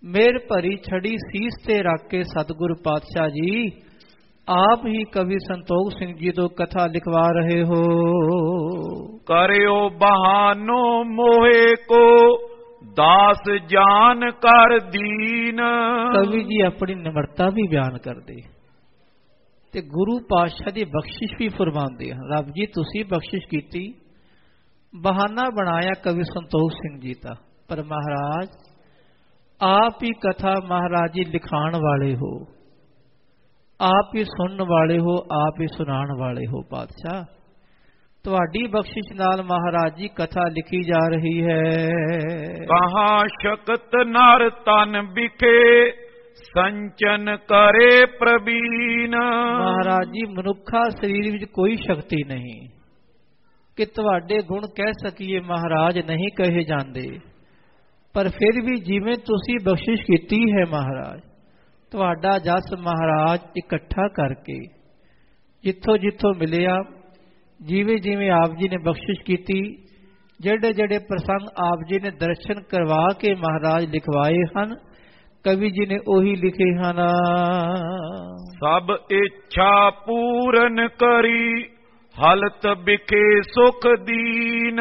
ਮੇਰ ਭਰੀ ਛੜੀ ਸੀਸ ਤੇ ਰੱਖ ਕੇ ਸਤਿਗੁਰ ਪਾਤਸ਼ਾਹ ਜੀ ਆਪ ਹੀ ਕਵੀ ਸੰਤੋਖ ਸਿੰਘ ਜੀ ਤੋਂ ਕਥਾ ਲਿਖਵਾ ਰਹੇ ਹੋ। ਕਰਿਓ ਬਹਾਨੋ ਮੋਹੇ ਕੋ ਦਾਸ ਜਾਨ ਕਰ ਦੀਨ। ਕਵੀ ਜੀ ਆਪਣੀ ਨਿਮਰਤਾ ਵੀ ਬਿਆਨ ਕਰਦੇ। ਤੇ ਗੁਰੂ ਪਾਤਸ਼ਾਹ ਦੀ ਬਖਸ਼ਿਸ਼ ਵੀ ਫਰਮਾਉਂਦੇ ਹਨ। ਰੱਬ ਜੀ, ਤੁਸੀਂ ਬਖਸ਼ਿਸ਼ ਕੀਤੀ। ਬਹਾਨਾ ਬਣਾਇਆ ਕਵੀ ਸੰਤੋਖ ਸਿੰਘ ਜੀ ਦਾ। ਪਰ ਮਹਾਰਾਜ, ਆਪ ਹੀ ਕਥਾ ਮਹਾਰਾਜ ਜੀ ਲਿਖਾਣ ਵਾਲੇ ਹੋ। ਆਪ ਹੀ ਸੁਣਨ ਵਾਲੇ ਹੋ, ਆਪ ਹੀ ਸੁਣਾਉਣ ਵਾਲੇ ਹੋ ਪਾਤਸ਼ਾਹ। ਤੁਹਾਡੀ ਬਖਸ਼ਿਸ਼ ਨਾਲ ਮਹਾਰਾਜ ਜੀ ਕਥਾ ਲਿਖੀ ਜਾ ਰਹੀ ਹੈ। ਕਹਾ ਸ਼ਕਤ ਨਰ ਤਨ ਵਿਖੇ ਸੰਚਨ ਕਰੇ ਪ੍ਰਬੀਨ ਮਹਾਰਾਜ ਜੀ ਮਨੁੱਖਾ ਸਰੀਰ ਵਿੱਚ ਕੋਈ ਸ਼ਕਤੀ ਨਹੀਂ। ਕਿ ਤੁਹਾਡੇ ਗੁਣ ਕਹਿ ਸਕੀਏ ਮਹਾਰਾਜ ਨਹੀਂ ਕਹੇ ਜਾਂਦੇ। ਪਰ ਫਿਰ ਵੀ ਜਿਵੇਂ ਤੁਸੀਂ ਬਖਸ਼ਿਸ਼ ਕੀਤੀ ਹੈ ਮਹਾਰਾਜ ਤੁਹਾਡਾ ਜਸ ਮਹਾਰਾਜ ਇਕੱਠਾ ਕਰਕੇ ਜਿੱਥੋਂ ਜਿੱਥੋਂ ਮਿਲਿਆ ਜਿਵੇਂ ਜਿਵੇਂ ਆਪ ਜੀ ਨੇ ਬਖਸ਼ਿਸ਼ ਕੀਤੀ ਜਿਹੜੇ ਜਿਹੜੇ ਪ੍ਰਸੰਗ ਆਪ ਜੀ ਨੇ ਦਰਸ਼ਨ ਕਰਵਾ ਕੇ ਮਹਾਰਾਜ ਲਿਖਵਾਏ ਹਨ ਕਵੀ ਜੀ ਨੇ ਉਹੀ ਲਿਖੇ ਹਨ ਸਭ ਇੱਛਾ ਪੂਰਨ ਕਰੀ ਹਲਤ ਵਿਖੇ ਸੁਖ ਦੀਨ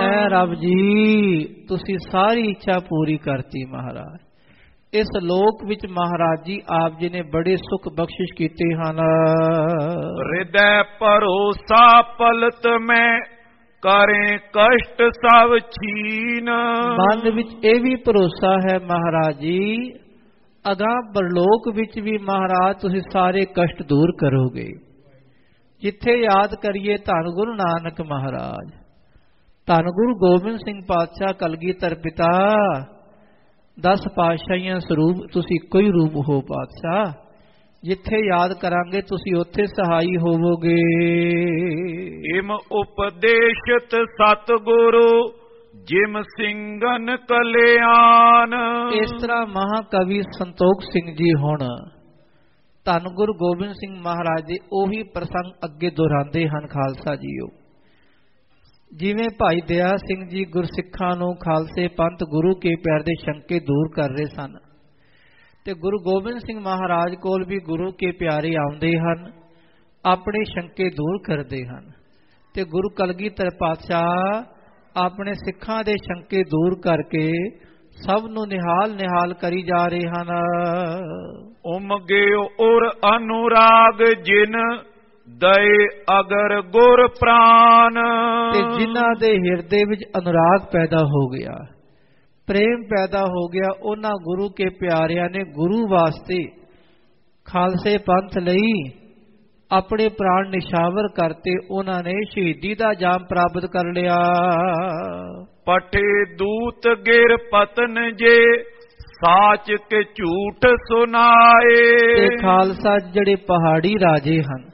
ਐ ਰੱਬ ਜੀ ਤੁਸੀਂ ਸਾਰੀ ਇੱਛਾ ਪੂਰੀ ਕਰਤੀ ਮਹਾਰਾਜ ਇਸ ਲੋਕ ਵਿੱਚ ਮਹਾਰਾਜ ਜੀ ਆਪ ਜੀ ਨੇ ਬੜੇ ਸੁਖ ਬਖਸ਼ਿਸ਼ ਕੀਤੇ ਹਨ। ਹਿਰਦੈ ਭਰੋਸਾ ਪਲਤ ਮੈਂ ਕਰੇ ਕਸ਼ਟ ਸਭ ਛੀਨ। ਮਨ ਵਿੱਚ ਇਹ ਵੀ ਭਰੋਸਾ ਹੈ ਮਹਾਰਾਜ ਜੀ ਅਗਾਂ ਪਰਲੋਕ ਵਿੱਚ ਵੀ ਮਹਾਰਾਜ ਤੁਸੀਂ ਸਾਰੇ ਕਸ਼ਟ ਦੂਰ ਕਰੋਗੇ। ਜਿੱਥੇ ਯਾਦ ਕਰੀਏ ਧੰਨ ਗੁਰੂ ਨਾਨਕ ਮਹਾਰਾਜ ਧੰਨ ਗੁਰੂ ਗੋਬਿੰਦ ਸਿੰਘ ਪਾਤਸ਼ਾਹ ਕਲਗੀਧਰ ਪਿਤਾ 10 ਪਾਤਸ਼ਾਹੀਆਂ ਸਰੂਪ ਤੁਸੀਂ ਕੋਈ ਰੂਪ ਹੋ ਪਾਤਸ਼ਾਹ। ਜਿੱਥੇ ਯਾਦ ਕਰਾਂਗੇ ਤੁਸੀਂ ਉੱਥੇ ਸਹਾਈ ਹੋਵੋਗੇ। ਇਮ ਉਪਦੇਸ਼ਤ ਸਤਿਗੁਰੂ ਜਿਮ ਸਿੰਘਨ ਕਲਿਆਣ। ਇਸ ਤਰ੍ਹਾਂ ਮਹਾਕਵੀ ਸੰਤੋਖ ਸਿੰਘ ਜੀ ਹੁਣ ਧੰਨ ਗੁਰੂ ਗੋਬਿੰਦ ਸਿੰਘ ਮਹਾਰਾਜ ਦੇ ਉਹੀ ਪ੍ਰਸੰਗ ਅੱਗੇ ਦੁਹਰਾਉਂਦੇ ਹਨ ਖਾਲਸਾ ਜੀਓ। ਜਿਵੇਂ ਭਾਈ ਦਇਆ ਸਿੰਘ ਜੀ ਗੁਰਸਿੱਖਾਂ ਨੂੰ ਖਾਲਸੇ ਪੰਥ ਗੁਰੂ ਕੇ ਪਿਆਰ ਦੇ ਸ਼ੰਕੇ ਦੂਰ ਕਰ ਰਹੇ ਸਨ ਤੇ ਗੁਰੂ ਗੋਬਿੰਦ ਸਿੰਘ ਮਹਾਰਾਜ ਕੋਲ ਵੀ ਗੁਰੂ ਕੇ ਪਿਆਰੇ ਆਉਂਦੇ ਹਨ, ਆਪਣੇ ਸ਼ੰਕੇ ਦੂਰ ਕਰਦੇ ਹਨ ਤੇ ਗੁਰੂ ਕਲਗੀਧਰ ਪਾਤਸ਼ਾਹ ਆਪਣੇ ਸਿੱਖਾਂ ਦੇ ਸ਼ੰਕੇ ਦੂਰ ਕਰਕੇ ਸਭ ਨੂੰ ਨਿਹਾਲ ਨਿਹਾਲ ਕਰੀ ਜਾ ਰਹੇ ਹਨ। ਉਮਗੇ ਔਰ ਅਨੁਰਾਗ ਜਿਨ ਦਏ ਅਗਰ ਗੁਰ ਪ੍ਰਾਨ। ਤੇ ਜਿਨ੍ਹਾਂ ਦੇ ਹਿਰਦੇ ਵਿੱਚ ਅਨੁਰਾਗ ਪੈਦਾ ਹੋ ਗਿਆ ਪ੍ਰੇਮ ਪੈਦਾ ਹੋ ਗਿਆ ਉਹਨਾਂ ਗੁਰੂ ਕੇ ਪਿਆਰਿਆਂ ਨੇ ਗੁਰੂ ਵਾਸਤੇ ਖਾਲਸੇ ਪੰਥ ਲਈ ਆਪਣੇ ਪ੍ਰਾਣ ਨਿਸ਼ਾਵਰ ਕਰਤੇ ਉਹਨਾਂ ਨੇ ਸ਼ਹੀਦੀ ਦਾ ਜਾਮ ਪ੍ਰਾਪਤ ਕਰ ਲਿਆ। ਪਟੇ ਦੂਤ ਗਿਰ ਪਤਨ ਜੇ ਸਾਚ ਕੇ ਝੂਠ ਸੁਨਾਏ ਤੇ ਖਾਲਸਾ ਜਿਹੜੇ ਪਹਾੜੀ ਰਾਜੇ ਹਨ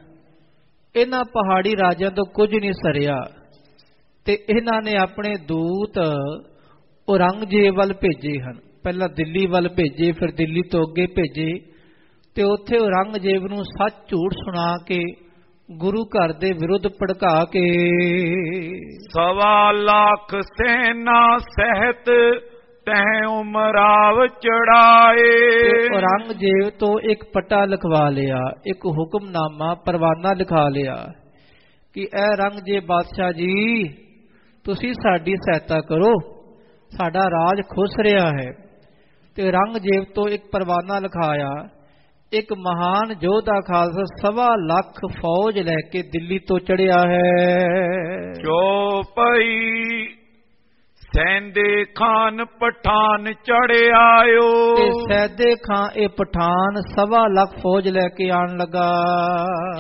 ਇਹਨਾਂ ਪਹਾੜੀ ਰਾਜਿਆਂ ਤੋਂ ਕੁਝ ਨਹੀਂ ਸਰਿਆ ਤੇ ਇਹਨਾਂ ਨੇ ਆਪਣੇ ਦੂਤ ਔਰੰਗਜ਼ੇਬ ਵੱਲ ਭੇਜੇ ਹਨ। ਪਹਿਲਾਂ ਦਿੱਲੀ ਵੱਲ ਭੇਜੇ, ਫਿਰ ਦਿੱਲੀ ਤੋਂ ਅੱਗੇ ਭੇਜੇ ਤੇ ਉੱਥੇ ਔਰੰਗਜ਼ੇਬ ਨੂੰ ਸੱਚ ਝੂਠ ਸੁਣਾ ਕੇ ਗੁਰੂ ਘਰ ਦੇ ਵਿਰੁੱਧ ਭੜਕਾ ਕੇ ਸਵਾ ਲੱਖ ਸੈਨਾ ਸਹਿਤ ਤੈ ਉਮਰਾਵ ਚੜਾਏ। ਔਰੰਗਜ਼ੇਬ ਤੋਂ ਇੱਕ ਪਟਾ ਲਿਖਵਾ ਲਿਆ ਇੱਕ ਹੁਕਮਨਾਮਾ ਪਰਵਾਨਾ ਲਿਖਾ ਲਿਆ ਕਿ ਇਹ ਰੰਗਜੇ ਬਾਦਸ਼ਾਹ ਜੀ ਤੁਸੀਂ ਸਾਡੀ ਸਹਾਇਤਾ ਕਰੋ ਸਾਡਾ ਰਾਜ ਖੁੱਸ ਰਿਹਾ ਹੈ। ਤੇ ਰੰਗਜੇਬ ਤੋਂ ਇੱਕ ਪਰਵਾਨਾ ਲਿਖਾਇਆ ਇੱਕ ਮਹਾਨ ਯੋਧਾ ਖਾਲਸਾ ਸਵਾ ਲੱਖ ਫੌਜ ਲੈ ਕੇ ਦਿੱਲੀ ਤੋਂ ਚੜਿਆ ਹੈ। ਚੋਪਈ ਸੈਂਦੇ ਖਾਨ ਪਠਾਨ ਚੜ ਆਇਓ ਤੇ ਸੈਦੇ ਖਾਂ ਇਹ ਪਠਾਨ ਸਵਾ ਲੱਖ ਫੌਜ ਲੈ ਕੇ ਆਣ ਲੱਗਾ।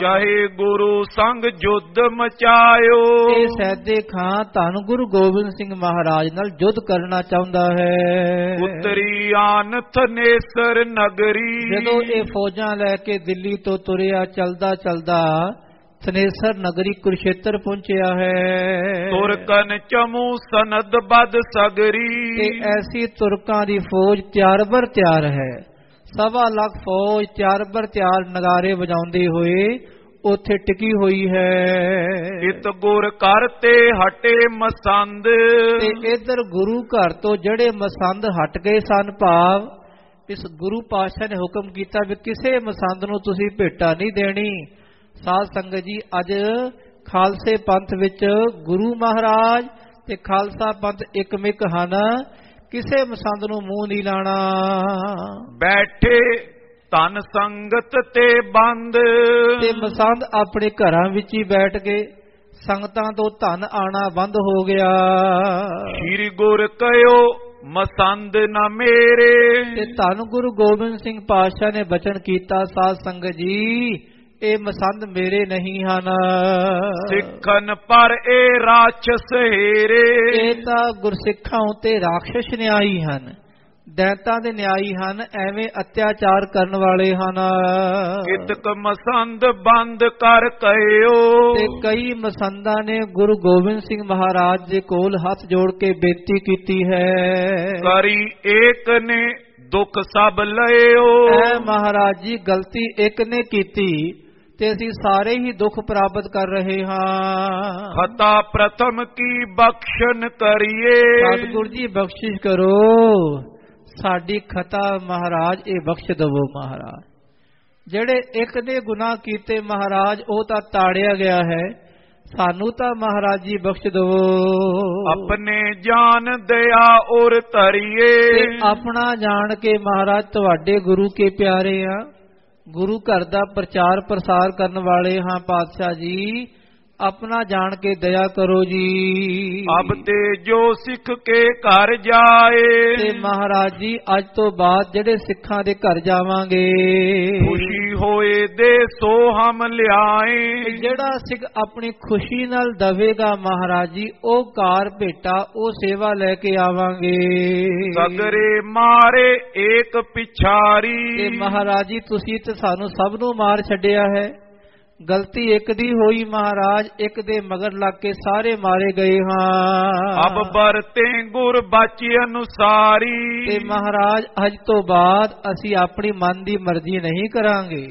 ਚਾਹੇ ਗੁਰੂ ਸੰਗ ਜੁੱਧ ਮਚਾਇਓ। ਇਹ ਸੈਦੇ ਖਾਂ ਧੰਨ ਗੁਰੂ ਗੋਬਿੰਦ ਸਿੰਘ ਮਹਾਰਾਜ ਨਾਲ ਯੁੱਧ ਕਰਨਾ ਚਾਹੁੰਦਾ ਹੈ। ਉਤਰੀ ਆਨ ਥਨੇਸਰ ਨਗਰੀ। ਜਦੋਂ ਇਹ ਫੌਜਾਂ ਲੈ ਕੇ ਦਿੱਲੀ ਤੋਂ ਤੁਰਿਆ ਚਲਦਾ ਚਲਦਾ ਥਨੇਸਰ ਨਗਰੀ ਕੁਰਸ਼ੇਤਰ ਪਹੁੰਚਿਆ ਹੈ। ਤੁਰਕਨ ਚਮੂ ਸਨਦ ਬਦ ਤੇ ਸਗਰੀ ਐਸੀ ਤੁਰਕਾਂ ਦੀ ਫੌਜ ਤਿਆਰ ਬਰ ਤਿਆਰ ਹੈ। ਸਵਾ ਲੱਖ ਫੌਜ ਤਿਆਰ ਬਰ ਤਿਆਰ ਨਗਾਰੇ ਵਜਾਉਂਦੇ ਹੋਏ ਉੱਥੇ ਟਿਕੀ ਹੋਈ ਹੈ। ਇਤ ਗੁਰ ਕਰਤੇ ਹਟੇ ਮਸੰਦ। ਤੇ ਇਧਰ ਗੁਰੂ ਘਰ ਤੋਂ ਜਿਹੜੇ ਮਸੰਦ ਹਟ ਗਏ ਸਨ ਭਾਵ ਇਸ ਗੁਰੂ ਪਾਤਸ਼ਾਹ ਨੇ ਹੁਕਮ ਕੀਤਾ ਵੀ ਕਿਸੇ ਮਸੰਦ ਨੂੰ ਤੁਸੀਂ ਭੇਟਾ ਨਹੀਂ ਦੇਣੀ। ਸਾਧ ਸੰਗਤ ਜੀ ਅੱਜ ਖਾਲਸੇ ਪੰਥ ਵਿੱਚ ਗੁਰੂ ਮਹਾਰਾਜ ਤੇ ਖਾਲਸਾ ਪੰਥ ਇੱਕਮਿਕ ਹਨ। ਕਿਸੇ ਮਸੰਦ ਨੂੰ ਮੂੰਹ ਨਹੀਂ ਲਾਣਾ। ਬੈਠੇ ਤਨ ਸੰਗਤ ਤੇ ਬੰਦ। ਤੇ ਮਸੰਦ ਆਪਣੇ ਘਰਾਂ ਵਿੱਚ ਹੀ ਬੈਠ ਗਏ ਸੰਗਤਾਂ ਤੋਂ ਧਨ ਆਣਾ ਬੰਦ ਹੋ ਗਿਆ। ਸ੍ਰੀ ਗੁਰ ਕਯੋ ਮਸੰਦ ਨ ਮੇਰੇ। ਤੇ ਧੰਨ ਗੁਰੂ ਗੋਬਿੰਦ ਸਿੰਘ ਪਾਤਸ਼ਾਹ ਨੇ ਬਚਨ ਕੀਤਾ ਸਾਧ ਸੰਗਤ ਜੀ। ਇਹ ਮਸੰਦ ਮੇਰੇ ਨਹੀਂ ਹਨ। ਸਿੱਖਨ ਪਰ ਇਹ ਰਾਖਸ ਹੇਰੇ। ਇਹ ਤਾਂ ਗੁਰਸਿੱਖਾਂ ਉਤੇ ਰਾਖਸ਼ ਨਿਆਈ ਹਨ। ਦੈਂਤਾਂ ਦੇ ਨਿਆਈ ਹਨ ਐਵੇਂ ਅਤਿਆਚਾਰ ਕਰਨ ਵਾਲੇ ਹਨ। ਕਿਤਕ ਮਸੰਦ ਬੰਦ ਕਰ ਕਇਓ ਤੇ ਕਈ ਮਸੰਦਾਂ ਨੇ ਗੁਰੂ ਗੋਬਿੰਦ ਸਿੰਘ ਮਹਾਰਾਜ ਦੇ ਕੋਲ ਹੱਥ ਜੋੜ ਕੇ ਬੇਨਤੀ ਕੀਤੀ ਹੈ। ਕਰੀ ਏਕ ਨੇ ਦੁੱਖ ਸਭ ਲਇਓ। ਐ ਮਹਾਰਾਜ ਜੀ ਗਲਤੀ ਇੱਕ ਨੇ ਕੀਤੀ। ਤੇ ਅਸੀਂ ਸਾਰੇ ਹੀ ਦੁੱਖ ਪ੍ਰਾਪਤ ਕਰ ਰਹੇ ਹਾਂ। ਖਤਾ ਪ੍ਰਥਮ ਕੀ ਬਖਸ਼ਨ ਕਰੀਏ? ਸਤਿਗੁਰ ਜੀ ਬਖਸ਼ਿਸ਼ ਕਰੋ। ਸਾਡੀ ਖਤਾ ਮਹਾਰਾਜ ਇਹ ਬਖਸ਼ ਦਵੋ ਮਹਾਰਾਜ। ਜਿਹੜੇ ਇੱਕ ਨੇ ਗੁਨਾਹ ਕੀਤੇ ਮਹਾਰਾਜ ਉਹ ਤਾਂ ਤਾੜਿਆ ਗਿਆ ਹੈ। ਸਾਨੂੰ ਤਾਂ ਮਹਾਰਾਜ ਜੀ ਬਖਸ਼ ਦਵੋ। ਆਪਣੇ ਜਾਨ ਦਇਆ ਔਰ ਧਰੀਏ। ਤੇ ਆਪਣਾ ਜਾਣ ਕੇ ਮਹਾਰਾਜ ਤੁਹਾਡੇ ਗੁਰੂ ਕੇ ਪਿਆਰੇ ਆ। ਗੁਰੂ ਘਰ ਦਾ ਪ੍ਰਚਾਰ ਪ੍ਰਸਾਰ ਕਰਨ ਵਾਲੇ ਹਾਂ ਪਾਤਸ਼ਾਹ ਜੀ। ਆਪਣਾ ਜਾਣ ਕੇ ਦਇਆ ਕਰੋ ਜੀ। ਅਬ ਤੇ ਜੋ ਸਿੱਖ ਕੇ ਘਰ ਜਾਏ। ਤੇ ਮਹਾਰਾਜ ਜੀ ਅੱਜ ਤੋਂ ਬਾਅਦ ਜਿਹੜੇ ਸਿੱਖਾਂ ਦੇ ਘਰ ਜਾਵਾਂਗੇ। ਖੁਸ਼ੀ ਹੋਏ ਦੇ ਸੋ ਹਮ ਤੇ ਲਿਆਏ ਜਿਹੜਾ ਸਿੱਖ ਆਪਣੀ ਖੁਸ਼ੀ ਨਾਲ ਦਵੇਗਾ ਮਹਾਰਾਜ ਜੀ ਉਹ ਕਾਰ ਭੇਟਾ ਉਹ ਸੇਵਾ ਲੈ ਕੇ ਆਵਾਂਗੇ। ਸਗਰੇ ਮਾਰੇ ਏਕ ਤੇ ਪਿਛਾਰੀ ਮਹਾਰਾਜ ਜੀ ਤੁਸੀਂ ਤੇ ਸਾਨੂੰ ਸਭ ਨੂੰ ਮਾਰ ਛੱਡਿਆ ਹੈ। ਗਲਤੀ ਇੱਕ ਦੀ ਹੋਈ ਮਹਾਰਾਜ ਇੱਕ ਦੇ ਮਗਰ ਲੱਗ ਕੇ ਸਾਰੇ ਮਾਰੇ ਗਏ ਹਾਂ। ਅਬ ਬਰਤੇ ਗੁਰ ਬਾਚੀ ਅਨੁਸਾਰੀ। ਤੇ ਮਹਾਰਾਜ ਅੱਜ ਤੋਂ ਬਾਅਦ ਅਸੀਂ ਆਪਣੀ ਮਨ ਦੀ ਮਰਜ਼ੀ ਨਹੀਂ ਕਰਾਂਗੇ।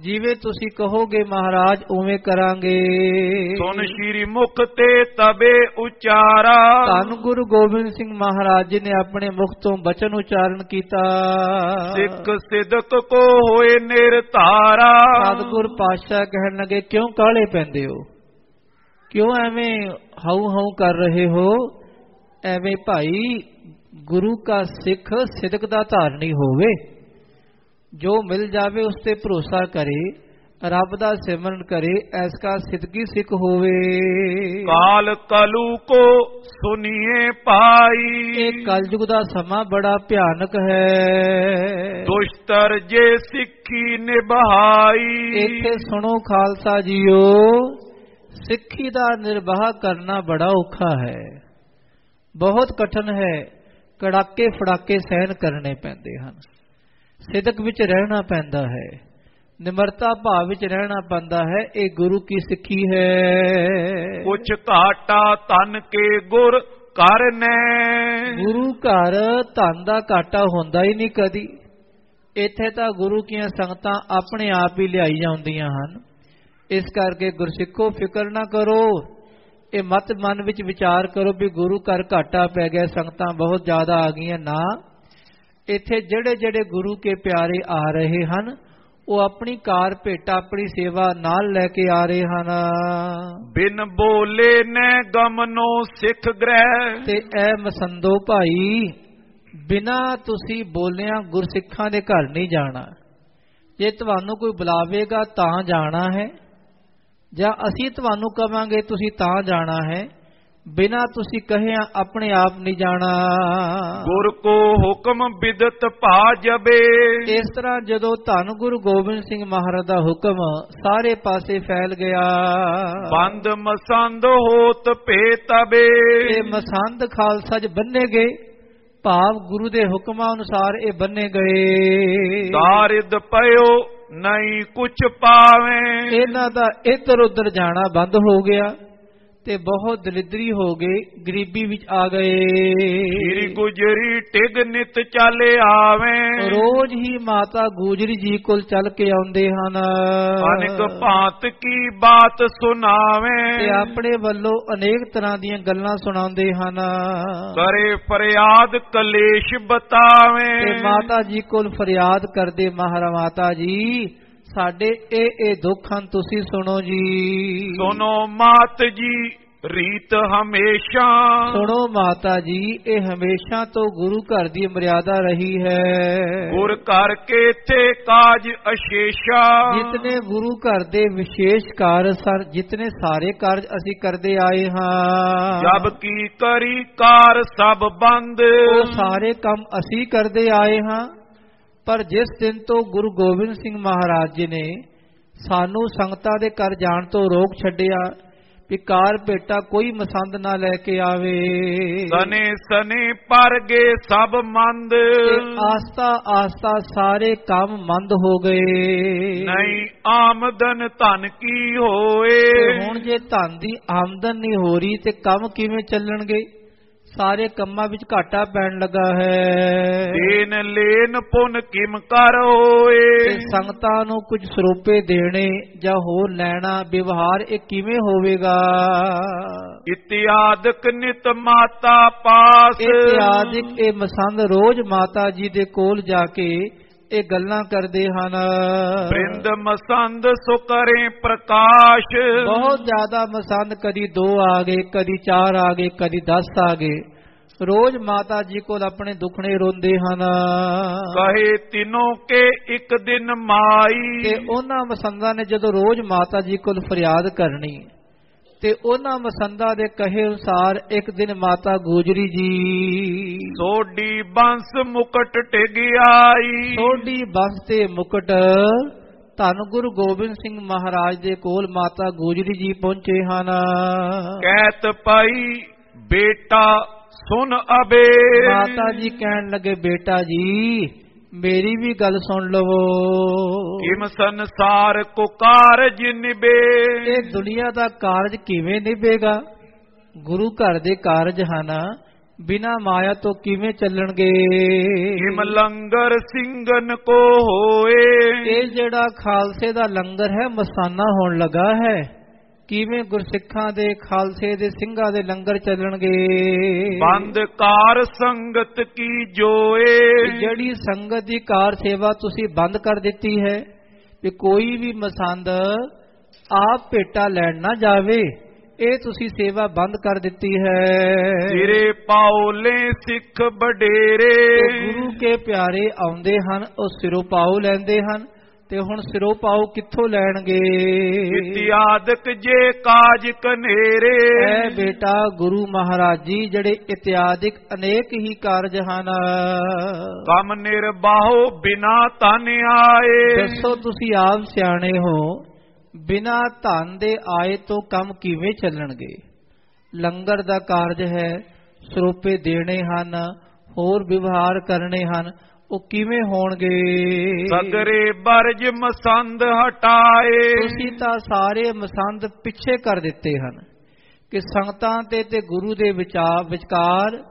ਜਿਵੇਂ ਤੁਸੀਂ ਕਹੋਗੇ ਮਹਾਰਾਜ ਉਵੇਂ ਕਰਾਂਗੇ। ਸੁਨ ਸ਼੍ਰੀ ਮੁਖ ਤੇ ਤਬੇ ਉਚਾਰਾ। ਧੰਨ ਗੁਰੂ ਗੋਬਿੰਦ ਸਿੰਘ ਮਹਾਰਾਜ ਜੀ ਨੇ ਆਪਣੇ ਮੁਖ ਤੋਂ ਬਚਨ ਉਚਾਰਨ ਕੀਤਾ। ਸਿੱਖ ਸਿਦਕ ਕੋ ਹੋਏ ਨਿਰਧਾਰਾ। ਸਤਿਗੁਰ ਪਾਤਸ਼ਾਹ ਕਹਿਣ ਲੱਗੇ ਕਿਉਂ ਕਾਲੇ ਪੈਂਦੇ ਹੋ? ਕਿਉਂ ਐਵੇਂ ਹਾਉ ਹਾਉ ਕਰ ਰਹੇ ਹੋ? ਐਵੇਂ ਭਾਈ ਗੁਰੂ ਦਾ ਸਿੱਖ ਸਿਦਕ ਦਾ ਧਾਰਨੀ ਹੋਵੇ। ਜੋ ਮਿਲ ਜਾਵੇ ਉਸ ਤੇ ਭਰੋਸਾ ਕਰੇ ਰੱਬ ਦਾ ਸਿਮਰਨ ਕਰੇ ਐਸਾ ਸਿੱਧਕੀ ਸਿੱਖ ਹੋਵੇ। ਕਾਲ ਕਲੂ ਕੋ ਸੁਨੀਏ ਪਾਈ। ਇਹ ਕਲਯੁਗ ਦਾ ਸਮਾਂ ਬੜਾ ਭਿਆਨਕ ਹੈ। ਦੁਸ਼ਤਰ ਜੇ ਸਿੱਖੀ ਨਿਭਾਈ। ਇੱਥੇ ਸੁਣੋ ਖਾਲਸਾ ਜੀਓ ਸਿੱਖੀ ਦਾ ਨਿਰਵਾਹ ਕਰਨਾ ਬੜਾ ਔਖਾ ਹੈ। ਬਹੁਤ ਕਠਨ ਹੈ ਕੜਾਕੇ ਫੜਾਕੇ ਸਹਿਨ ਕਰਨੇ ਪੈਂਦੇ ਹਨ। ਸਿਦਕ ਵਿੱਚ ਰਹਿਣਾ ਪੈਂਦਾ ਹੈ ਨਿਮਰਤਾ ਭਾਵ ਵਿੱਚ ਰਹਿਣਾ ਪੈਂਦਾ ਹੈ ਇਹ ਗੁਰੂ ਕੀ ਸਿੱਖੀ ਹੈ? ਕੁਛ ਘਾਟਾ ਤਨ ਕੇ ਗੁਰ ਕਰਨੈ ਗੁਰੂ ਘਰ ਧਨ ਦਾ ਘਾਟਾ ਹੁੰਦਾ ਹੀ ਨਹੀਂ ਕਦੀ। ਇੱਥੇ ਤਾਂ ਗੁਰੂ ਕੀਆਂ ਸੰਗਤਾਂ ਆਪਣੇ ਆਪ ਹੀ ਲਿਆਈ ਜਾਂਦੀਆਂ ਹਨ। ਇਸ ਕਰਕੇ ਗੁਰਸਿੱਖੋ ਫਿਕਰ ਨਾ ਕਰੋ। ਇਹ ਮਤ ਮਨ ਵਿੱਚ ਵਿਚਾਰ ਕਰੋ ਵੀ ਗੁਰੂ ਘਰ ਘਾਟਾ ਪੈ ਗਿਆ ਸੰਗਤਾਂ ਬਹੁਤ ਜ਼ਿਆਦਾ ਆ ਗਈਆਂ ਨਾ ਇੱਥੇ ਜਿਹੜੇ ਜਿਹੜੇ ਗੁਰੂ ਕੇ ਪਿਆਰੇ ਆ ਰਹੇ ਹਨ ਉਹ ਆਪਣੀ ਕਾਰ ਭੇਟਾ ਆਪਣੀ ਸੇਵਾ ਨਾਲ ਲੈ ਕੇ ਆ ਰਹੇ ਹਨ। ਬਿਨ ਬੋਲੇ ਨੈ ਗਮਨੋ ਸਿੱਖ ਗ੍ਰਹਿ। ਤੇ ਐ ਮਸੰਦੋ ਭਾਈ ਬਿਨਾ ਤੁਸੀਂ ਬੋਲਿਆਂ ਗੁਰਸਿੱਖਾਂ ਦੇ ਘਰ ਨਹੀਂ ਜਾਣਾ। ਜੇ ਤੁਹਾਨੂੰ ਕੋਈ ਬੁਲਾਵੇਗਾ ਤਾਂ ਜਾਣਾ ਹੈ। ਜਾਂ ਅਸੀਂ ਤੁਹਾਨੂੰ ਕਵਾਂਗੇ ਤੁਸੀਂ ਤਾਂ ਜਾਣਾ ਹੈ। ਬਿਨਾ ਤੁਸੀਂ ਕਹਿਆ ਆਪਣੇ ਆਪ ਨਹੀਂ ਜਾਣਾ। ਗੁਰ ਕੋ ਹੁਕਮ ਬਿਦਤ ਭਾ ਜਬੇ। ਇਸ ਤਰ੍ਹਾਂ ਜਦੋਂ ਧੰਨ ਗੁਰੂ ਗੋਬਿੰਦ ਸਿੰਘ ਮਹਾਰਾਜ ਦਾ ਹੁਕਮ ਸਾਰੇ ਪਾਸੇ ਫੈਲ ਗਿਆ। ਬੰਦ ਮਸੰਦ ਹੋਤ ਭੇ ਤਬੇ। ਇਹ ਮਸੰਦ ਖਾਲਸਾ ਚ ਬੰਨੇ ਗਏ। ਭਾਵ ਗੁਰੂ ਦੇ ਹੁਕਮਾਂ ਅਨੁਸਾਰ ਇਹ ਬੰਨੇ ਗਏ। ਦਾਰਿਦ ਪਇਓ ਨਹੀਂ ਕੁਛ ਪਾਵੇਂ। ਇਹਨਾਂ ਦਾ ਇੱਧਰ ਉੱਧਰ ਜਾਣਾ ਬੰਦ ਹੋ ਗਿਆ। ਤੇ ਬਹੁਤ ਦਲਿਦਰੀ ਹੋ ਗਏ ਗਰੀਬੀ ਵਿੱਚ ਆ ਗਏ। ਸ੍ਰੀ ਗੁਜਰੀ ਟਿਗ ਨਿਤ ਚਾਲੇ ਆਵੇਂ। ਰੋਜ਼ ਹੀ ਮਾਤਾ ਗੂਜਰੀ ਜੀ ਕੋਲ ਚੱਲ ਕੇ ਆਉਂਦੇ ਹਨ। ਅਨੇਕ ਭਾਂਤ ਕੀ ਬਾਤ ਤੇ ਸੁਣਾਵੇਂ ਆਪਣੇ ਵੱਲੋਂ ਅਨੇਕ ਤਰ੍ਹਾਂ ਦੀਆਂ ਗੱਲਾਂ ਸੁਣਾਉਂਦੇ ਹਨ। ਕਰੇ ਫਰਿਆਦ ਕਲੇਸ਼ ਬਤਾਵੇਂ। ਤੇ ਮਾਤਾ ਜੀ ਕੋਲ ਫਰਿਆਦ ਕਰਦੇ ਮਹਾਰਾ ਮਾਤਾ ਜੀ ਸਾਡੇ ਇਹ ਇਹ ਦੁੱਖ ਹਨ ਤੁਸੀਂ ਸੁਣੋ ਜੀ। ਸੁਨੋ ਮਾਤ ਜੀ ਰੀਤ ਹਮੇਸ਼ਾ। ਸੁਣੋ ਮਾਤਾ ਜੀ ਇਹ ਹਮੇਸ਼ਾ ਤੋਂ ਗੁਰੂ ਘਰ ਦੀ ਮਰਿਆਦਾ ਰਹੀ ਹੈ। ਗੁਰ ਕਰਕੇ ਤੇ ਕਾਜ ਅਸ਼ੇਸ਼ਾ। ਜਿਤਨੇ ਗੁਰੂ ਘਰ ਦੇ ਵਿਸ਼ੇਸ਼ ਕਾਰਜ ਸਨ ਜਿਤਨੇ ਸਾਰੇ ਕਾਰਜ ਅਸੀਂ ਕਰਦੇ ਆਏ ਹਾਂ। ਜਬ ਕੀ ਕਰੀ ਕਾਰ ਸਭ ਬੰਦ। ਉਹ ਸਾਰੇ ਕੰਮ ਅਸੀਂ ਕਰਦੇ ਆਏ ਹਾਂ। ਪਰ ਜਿਸ ਦਿਨ ਤੋਂ ਗੁਰੂ ਗੋਬਿੰਦ ਸਿੰਘ ਮਹਾਰਾਜ ਜੀ ਨੇ ਸਾਨੂੰ ਸੰਗਤਾਂ ਦੇ ਘਰ ਜਾਣ ਤੋਂ ਰੋਕ ਛੱਡਿਆ ਵੀ ਕਾਰ ਭੇਟਾ ਕੋਈ ਮਸੰਦ ਨਾ ਲੈ ਕੇ ਆਵੇ। ਸਨੇ ਸਨੇ ਪਰ ਗਏ ਸਭ ਮੰਦ। ਆਸਤਾ ਆਸਤਾ ਸਾਰੇ ਕੰਮ ਮੰਦ ਹੋ ਗਏ। ਨਹੀਂ ਆਮਦਨ ਧਨ ਕੀ ਹੋਏ। ਹੁਣ ਜੇ ਧਨ ਦੀ ਆਮਦਨ ਨਹੀਂ ਹੋ ਰਹੀ ਤੇ ਕੰਮ ਕਿਵੇਂ ਚੱਲਣਗੇ? ਸਾਰੇ ਕੰਮਾਂ ਵਿੱਚ ਘਾਟਾ ਪੈਣ ਲੱਗਾ ਹੈ। ਦੇਨ ਲੈਨ ਪੁਨ ਕਿਮ ਕਰ ਹੋਏ। ਤੇ ਸੰਗਤਾਂ ਨੂੰ ਕੁਝ ਸਰੂਪੇ ਦੇਣੇ ਜਾਂ ਹੋਰ ਲੈਣਾ ਵਿਵਹਾਰ ਇਹ ਕਿਵੇਂ ਹੋਵੇਗਾ? ਇਤਿਆਦਿਕ ਨਿਤ ਮਾਤਾ ਪਾਸ। ਇਤਿਆਦਿਕ ਇਹ ਮਸੰਦ ਰੋਜ਼ ਮਾਤਾ ਜੀ ਦੇ ਕੋਲ ਜਾ ਕੇ ਇਹ ਗੱਲਾਂ ਕਰਦੇ ਹਨ। ਬ੍ਰਿੰਦ ਮਸੰਦ ਸੁ ਕਰੇ ਪ੍ਰਕਾਸ਼। ਬਹੁਤ ਜ਼ਿਆਦਾ ਮਸੰਦ ਕਦੀ ਦੋ ਆ ਗਏ ਕਦੀ ਚਾਰ ਆ ਗਏ ਕਦੀ 10 ਆ ਗਏ। ਰੋਜ਼ ਮਾਤਾ ਜੀ ਕੋਲ ਆਪਣੇ ਦੁੱਖਣੇ ਰੋਂਦੇ ਹਨ। ਕਹੇ ਤਿਨੋਂ ਕੇ ਇੱਕ ਦਿਨ ਮਾਈ। ਤੇ ਉਹਨਾਂ ਮਸੰਦਾਂ ਨੇ ਜਦੋਂ ਰੋਜ਼ ਮਾਤਾ ਜੀ ਕੋਲ ਫਰਿਆਦ ਕਰਨੀ ਤੇ ਉਹਨਾਂ ਮਸੰਦਾ ਦੇ ਕਹੇ ਅਨੁਸਾਰ ਇੱਕ ਦਿਨ ਮਾਤਾ ਗੋਜਰੀ ਜੀ। ਸੋਡੀ ਬੰਸ ਮੁਕਟ ਟਿਗ ਆਈ। ਸੋਢੀ ਬੰਸ ਤੇ ਮੁਕਟ ਧੰਨ ਗੁਰੂ ਗੋਬਿੰਦ ਸਿੰਘ ਮਹਾਰਾਜ ਦੇ ਕੋਲ ਮਾਤਾ ਗੋਜਰੀ ਜੀ ਪਹੁੰਚੇ ਹਨ। ਕਹਿਤ ਪਾਈ ਬੇਟਾ ਸੁਨ ਅਬੇ। ਮਾਤਾ ਜੀ ਕਹਿਣ ਲੱਗੇ ਬੇਟਾ ਜੀ ਮੇਰੀ ਵੀ ਗੱਲ ਸੁਣ ਲਵੋ। ਕਿਮ ਸੰਸਾਰ ਕੋ ਕਾਰਜ ਨਿਬੇ ਇਹ ਦੁਨੀਆ ਦਾ ਕਾਰਜ ਕਿਵੇਂ ਨਿਭੇਗਾ? ਗੁਰੂ ਘਰ ਦੇ ਕਾਰਜ ਹਨ ਬਿਨਾ ਮਾਇਆ ਤੋਂ ਕਿਵੇਂ ਚੱਲਣਗੇ? ਕਿਮ ਲੰਗਰ ਸਿੰਘਨ ਕੋ ਹੋਏ। ਇਹ ਜਿਹੜਾ ਖਾਲਸੇ ਦਾ ਲੰਗਰ ਹੈ ਮਸਾਨਾ ਹੋਣ ਲੱਗਾ ਹੈ। ਕਿਵੇਂ ਗੁਰਸਿੱਖਾਂ ਦੇ ਖਾਲਸੇ ਦੇ ਸਿੰਘਾਂ ਦੇ ਲੰਗਰ ਚੱਲਣਗੇ? ਬੰਦ ਕਾਰ ਸੰਗਤ ਕੀ ਜੋਏ? ਜਿਹੜੀ ਸੰਗਤ ਦੀ ਕਾਰ ਸੇਵਾ ਤੁਸੀਂ ਬੰਦ ਕਰ ਦਿੱਤੀ ਹੈ ਕਿ ਕੋਈ ਵੀ ਮਸੰਦ ਆਪ ਭੇਟਾ ਲੈਣ ਨਾ ਜਾਵੇ ਇਹ ਤੁਸੀਂ ਸੇਵਾ ਬੰਦ ਕਰ ਦਿੱਤੀ ਹੈ। ਸਿਰੇ ਪਾਉਲੇ ਸਿੱਖ ਬਡੇਰੇ ਗੁਰੂ ਕੇ ਪਿਆਰੇ ਆਉਂਦੇ ਹਨ ਉਹ ਸਿਰੋਂ ਪਾਉ ਲੈਂਦੇ ਹਨ ਤੇ ਹੁਣ ਸਿਰੋਂ ਪਾਉ ਕਿੱਥੋਂ ਲੈਣਗੇ? ਇਤਿਆਦਕ ਜੇ ਕਾਜ ਕਨੇਰੇ। ਐ ਬੇਟਾ ਗੁਰੂ ਮਹਾਰਾਜ ਜੀ ਜਿਹੜੇ ਇਤਿਆਦਿਕ ਅਨੇਕ ਹੀ ਕਾਰਜ ਹਨ। ਕਮ ਨਿਰਬਾਹੋ ਬਿਨਾ ਤਨ ਆਏ। ਦੱਸੋ ਤੁਸੀਂ ਆਪ ਸਿਆਣੇ ਹੋ ਬਿਨਾ ਧਨ ਦੇ ਆਏ ਤੋਂ ਕੰਮ ਕਿਵੇਂ ਚੱਲਣਗੇ? ਲੰਗਰ ਦਾ ਕਾਰਜ ਹੈ ਸਰੂਪੇ ਦੇਣੇ ਹਨ ਹੋਰ ਵਿਵਹਾਰ ਕਰਨੇ ਹਨ। ਉਹ ਕਿਵੇਂ ਹੋਣਗੇ? ਸਗਰੇ ਬਰਜ ਮਸੰਦ ਹਟਾਏ। ਤੁਸੀਂ ਤਾਂ ਸਾਰੇ ਮਸੰਦ ਪਿੱਛੇ ਕਰ ਦਿੱਤੇ ਹਨ ਕਿ ਸੰਗਤਾਂ ਤੇ ਤੇ ਗੁਰੂ ਦੇ ਵਿਚਾਰ ਵਿਚਕਾਰ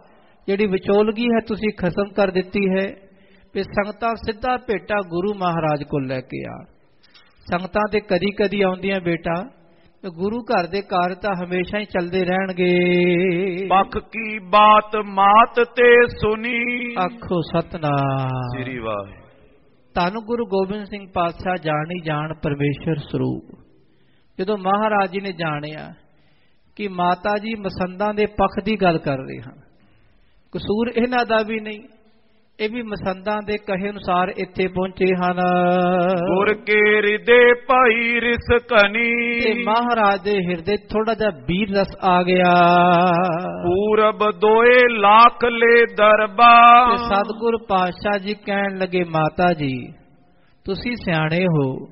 ਜਿਹੜੀ ਵਿਚੋਲਗੀ ਹੈ ਤੁਸੀਂ ਖਸਮ ਕਰ ਦਿੱਤੀ ਹੈ ਕਿ ਸੰਗਤਾਂ ਸਿੱਧਾ ਭੇਟਾ ਗੁਰੂ ਮਹਾਰਾਜ ਕੋਲ ਲੈ ਕੇ ਆ। ਸੰਗਤਾਂ ਤੇ ਕਦੀ ਕਦੀ ਆਉਂਦੀਆਂ ਬੇਟਾ। ਗੁਰੂ ਘਰ ਦੇ ਕਾਰਜ ਤਾਂ ਹਮੇਸ਼ਾ ਹੀ ਚੱਲਦੇ ਰਹਿਣਗੇ। ਪਖ ਕੀ ਬਾਤ ਮਾਤ ਤੇ ਸੁਨੀ। ਆਖੋ ਸਤਨਾਮ। ਸ੍ਰੀ ਵਾਹਿ ਧੰਨ ਗੁਰੂ ਗੋਬਿੰਦ ਸਿੰਘ ਪਾਤਸ਼ਾਹ ਜਾਣੀ ਜਾਣ ਪਰਮੇਸ਼ਰ ਸਰੂਪ। ਜਦੋਂ ਮਹਾਰਾਜ ਜੀ ਨੇ ਜਾਣਿਆ ਕਿ ਮਾਤਾ ਜੀ ਮਸੰਦਾਂ ਦੇ ਪੱਖ ਦੀ ਗੱਲ ਕਰ ਰਹੇ ਹਨ ਕਸੂਰ ਇਹਨਾਂ ਦਾ ਵੀ ਨਹੀਂ ਇਹ ਵੀ ਮਸੰਦਾਂ ਦੇ ਕਹੇ ਅਨੁਸਾਰ ਇੱਥੇ ਪਹੁੰਚੇ ਹਨ। ਗੁਰ ਕੇ ਹਿਰਦੇ ਭਾਈ ਰਿਸ ਕਨੀ। ਤੇ ਮਹਾਰਾਜ ਦੇ ਹਿਰਦੇ ਥੋੜਾ ਜਿਹਾ ਵੀਰ ਰਸ ਆ ਗਿਆ। ਪੂਰਬ ਦੋਏ ਲੱਖ ਲੈ ਦਰਬਾ ਤੇ ਸਤਿਗੁਰ ਪਾਤਸ਼ਾਹ ਜੀ ਕਹਿਣ ਲੱਗੇ ਮਾਤਾ ਜੀ ਤੁਸੀਂ ਸਿਆਣੇ ਹੋ।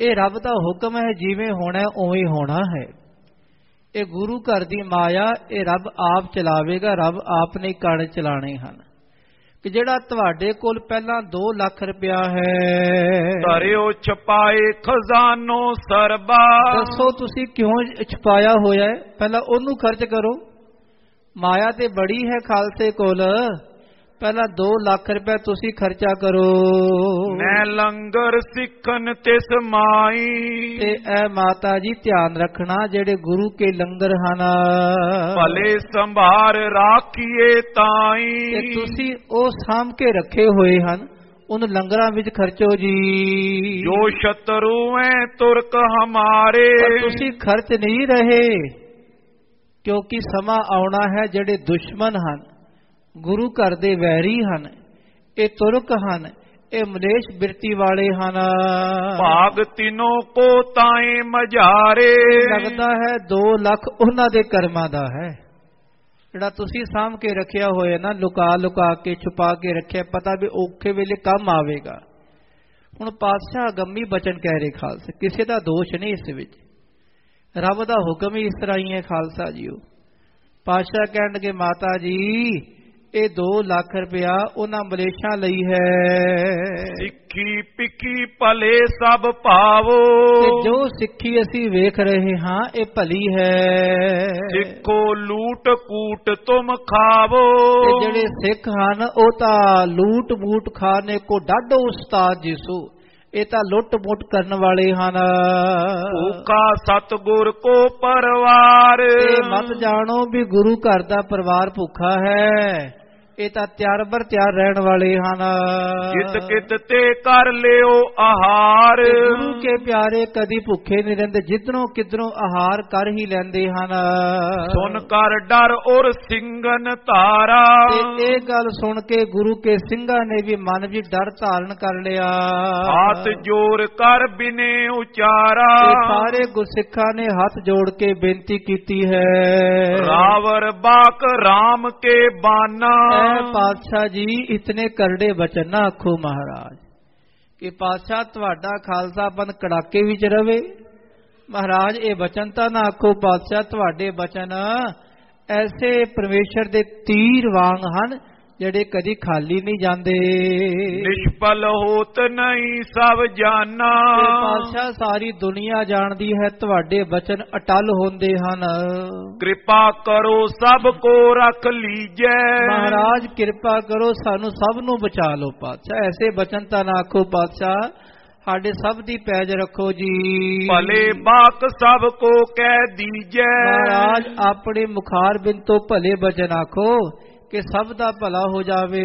ਇਹ ਰੱਬ ਦਾ ਹੁਕਮ ਹੈ ਜਿਵੇਂ ਹੋਣਾ ਉਵੇਂ ਹੋਣਾ ਹੈ। ਇਹ ਗੁਰੂ ਘਰ ਦੀ ਮਾਇਆ ਇਹ ਰੱਬ ਆਪ ਚਲਾਵੇਗਾ ਰੱਬ ਆਪ ਨੇ ਕਣ ਚਲਾਣੇ ਹਨ। ਕਿ ਜਿਹੜਾ ਤੁਹਾਡੇ ਕੋਲ ਪਹਿਲਾਂ 2 ਲੱਖ ਰੁਪਇਆ ਹੈ। ਧਰਿਓ ਛਪਾਏ ਖਜ਼ਾਨੋ ਸਰਬਾ। ਦੱਸੋ ਤੁਸੀਂ ਕਿਉਂ ਛਪਾਇਆ ਹੋਇਆ ਹੈ? ਪਹਿਲਾਂ ਉਹਨੂੰ ਖਰਚ ਕਰੋ। ਮਾਇਆ ਤੇ ਬੜੀ ਹੈ ਖਾਲਸੇ ਕੋਲ। ਪਹਿਲਾਂ 2 ਲੱਖ ਰੁਪਏ ਤੁਸੀਂ ਖਰਚਾ ਕਰੋ। ਮੈਂ ਲੰਗਰ ਸਿੱਖਨ ਤਿਸ ਮਾਈ। ਤੇ ਇਹ ਮਾਤਾ ਜੀ ਧਿਆਨ ਰੱਖਣਾ ਜਿਹੜੇ ਗੁਰੂ ਕੇ ਲੰਗਰ ਹਨ। ਭਲੇ ਸੰਭਾਰ ਰਾਖੀਏ ਤਾਈ। ਤੇ ਤੁਸੀਂ ਉਹ ਸਾਂਭ ਕੇ ਰੱਖੇ ਹੋਏ ਹਨ ਉਹਨ ਲੰਗਰਾਂ ਵਿੱਚ ਖਰਚੋ ਜੀ। ਜੋ ਸ਼ਤਰੂ ਐ ਤੁਰਕ ਹਮਾਰੇ। ਪਰ ਤੁਸੀਂ ਖਰਚ ਨਹੀਂ ਰਹੇ ਕਿਉਂਕਿ ਸਮਾਂ ਆਉਣਾ ਹੈ ਜਿਹੜੇ ਦੁਸ਼ਮਣ ਹਨ। ਗੁਰੂ ਘਰ ਦੇ ਵੈਰੀ ਹਨ ਇਹ ਤੁਰਕ ਹਨ ਇਹ ਮਲੇਸ਼ ਬਿਰਤੀ ਵਾਲੇ ਹਨ। ਭਾਗ ਤਿਨੋ ਕੋ ਤਾਏ ਮਝਾਰੇ। ਲੱਗਦਾ ਹੈ 2 ਲੱਖ ਉਹਨਾਂ ਦੇ ਕਰਮਾਂ ਦਾ ਹੈ। ਜਿਹੜਾ ਤੁਸੀਂ ਸਾਂਭ ਕੇ ਰੱਖਿਆ ਹੋਇਆ ਨਾ ਲੁਕਾ ਲੁਕਾ ਕੇ ਛੁਪਾ ਕੇ ਰੱਖਿਆ ਪਤਾ ਵੀ ਔਖੇ ਵੇਲੇ ਕੰਮ ਆਵੇਗਾ। ਹੁਣ ਪਾਤਸ਼ਾਹ ਗੰਮੀ ਬਚਨ ਕਹਿ ਰਹੇ ਖਾਲਸਾ ਕਿਸੇ ਦਾ ਦੋਸ਼ ਨਹੀਂ ਇਸ ਵਿੱਚ। ਰੱਬ ਦਾ ਹੁਕਮ ਹੀ ਇਸ ਤਰ੍ਹਾਂ ਹੀ ਹੈ ਖਾਲਸਾ ਜੀਓ। ਪਾਤਸ਼ਾਹ ਕਹਿਣ ਲੱਗੇ ਮਾਤਾ ਜੀ ਇਹ 2 ਲੱਖ ਰੁਪਇਆ ਉਹਨਾਂ ਮਲੇਸ਼ਾਂ ਲਈ ਹੈ। ਸਿੱਖੀ ਪਿੱਕੀ ਭਲੇ ਸਭ ਪਾਵੋ ਤੇ ਜੋ ਸਿੱਖੀ ਅਸੀਂ ਵੇਖ ਰਹੇ ਹਾਂ ਇਹ ਭਲੀ ਹੈ। ਸਿੱਖੋ ਲੂਟ ਕੂਟ ਤੁਮ ਖਾਵੋ। ਤੇ ਜਿਹੜੇ ਸਿੱਖ ਹਨ ਉਹ ਤਾਂ ਲੂਟ ਬੂਟ ਖਾਣੇ ਕੋ ਡਾਢੋ ਉਸਤਾਦ ਜਿਸੂ। ਇਹ ਤਾਂ ਲੁੱਟ ਮੁੱਟ ਕਰਨ ਵਾਲੇ ਹਨ। ਭੂਖਾ ਸਤਗੁਰ ਕੋ ਪਰਵਾਰ। ਇਹ ਮਤ ਜਾਣੋ ਵੀ ਗੁਰੂ ਘਰ ਦਾ ਪਰਿਵਾਰ ਭੁੱਖਾ ਹੈ। ਇਹ ਤਾਂ ਤਿਆਰ ਬਰ ਤਿਆਰ ਰਹਿਣ ਵਾਲੇ ਹਨ। ਜਿਤ ਕਿਤ ਤੇ ਕਰ ਲਿਓ ਆਹਾਰ। ਗੁਰੂ ਕੇ ਪਿਆਰੇ ਕਦੀ ਭੁੱਖੇ ਨਹੀਂ ਰਹਿੰਦੇ ਜਿੱਧਰੋਂ ਕਿਧਰੋਂ ਆਹਾਰ ਕਰ ਹੀ ਲੈਂਦੇ ਹਨ। ਸੁਨ ਕਰ ਡਰ ਔਰ ਸਿੰਘਨ ਧਾਰਾ। ਤੇ ਇਹ ਗੱਲ ਸੁਣ ਕੇ ਗੁਰੂ ਕੇ ਸਿੰਘਾਂ ਨੇ ਵੀ ਮਨ ਵਿੱਚ ਡਰ ਧਾਰਨ ਕਰ ਲਿਆ। ਹੱਥ ਜੋਰ ਕਰ ਬਿਨੇ ਉਚਾਰਾ। ਸਾਰੇ ਗੁਰਸਿੱਖਾਂ ਨੇ ਹੱਥ ਜੋੜ ਕੇ ਬੇਨਤੀ ਕੀਤੀ ਹੈ। ਰਾਵਰ ਬਾਕ RAM ਕੇ ਬਾਨਾ। ਪਾਤਸ਼ਾਹ ਜੀ, ਇਤਨੇ ਕਰੜੇ ਵਚਨ ਨਾ ਆਖੋ ਮਹਾਰਾਜ। ਕਿ ਪਾਤਸ਼ਾਹ ਤੁਹਾਡਾ ਖਾਲਸਾ ਪੰਥ ਕੜਾਕੇ ਵਿੱਚ ਰਵੇ। ਮਹਾਰਾਜ, ਇਹ ਵਚਨ ਤਾਂ ਨਾ ਆਖੋ ਪਾਤਸ਼ਾਹ, ਤੁਹਾਡੇ ਵਚਨ ਐਸੇ ਪਰਮੇਸ਼ਰ ਦੇ ਤੀਰ ਵਾਂਗ ਹਨ ਜਿਹੜੇ ਕਦੀ ਖਾਲੀ ਨਹੀਂ ਜਾਂਦੇ। ਨਿਸ਼ਪਲ ਹੋਤ ਨਹੀਂ ਸਭ ਜਾਨਾ। ਤੇ ਪਾਤਸ਼ਾਹ ਸਾਰੀ ਦੁਨੀਆ ਜਾਣਦੀ ਹੈ ਤੁਹਾਡੇ ਬਚਨ ਅਟਲ ਹੁੰਦੇ ਹਨ। ਕਿਰਪਾ ਕਰੋ ਸਭ ਕੋ ਰੱਖ ਲੀਜੈ। ਮਹਾਰਾਜ ਕਿਰਪਾ ਕਰੋ ਸਾਨੂੰ ਸਭ ਨੂੰ ਬਚਾ ਲਓ ਪਾਤਸ਼ਾਹ। ਐਸੇ ਬਚਨ ਤਾਂ ਨਾ ਆਖੋ ਪਾਤਸ਼ਾਹ ਸਾਡੇ ਸਭ ਦੀ ਪੈਜ ਰੱਖੋ ਜੀ। ਭਲੇ ਬਾਕ ਸਭ ਕੋ ਕਹਿ ਦੀਜੈ। ਮਹਾਰਾਜ ਆਪਣੇ ਮੁਖਾਰ ਬਿਨ ਤੋਂ ਭਲੇ ਬਚਨ ਆਖੋ। ਕਿ ਸਭ ਦਾ ਭਲਾ ਹੋ ਜਾਵੇ।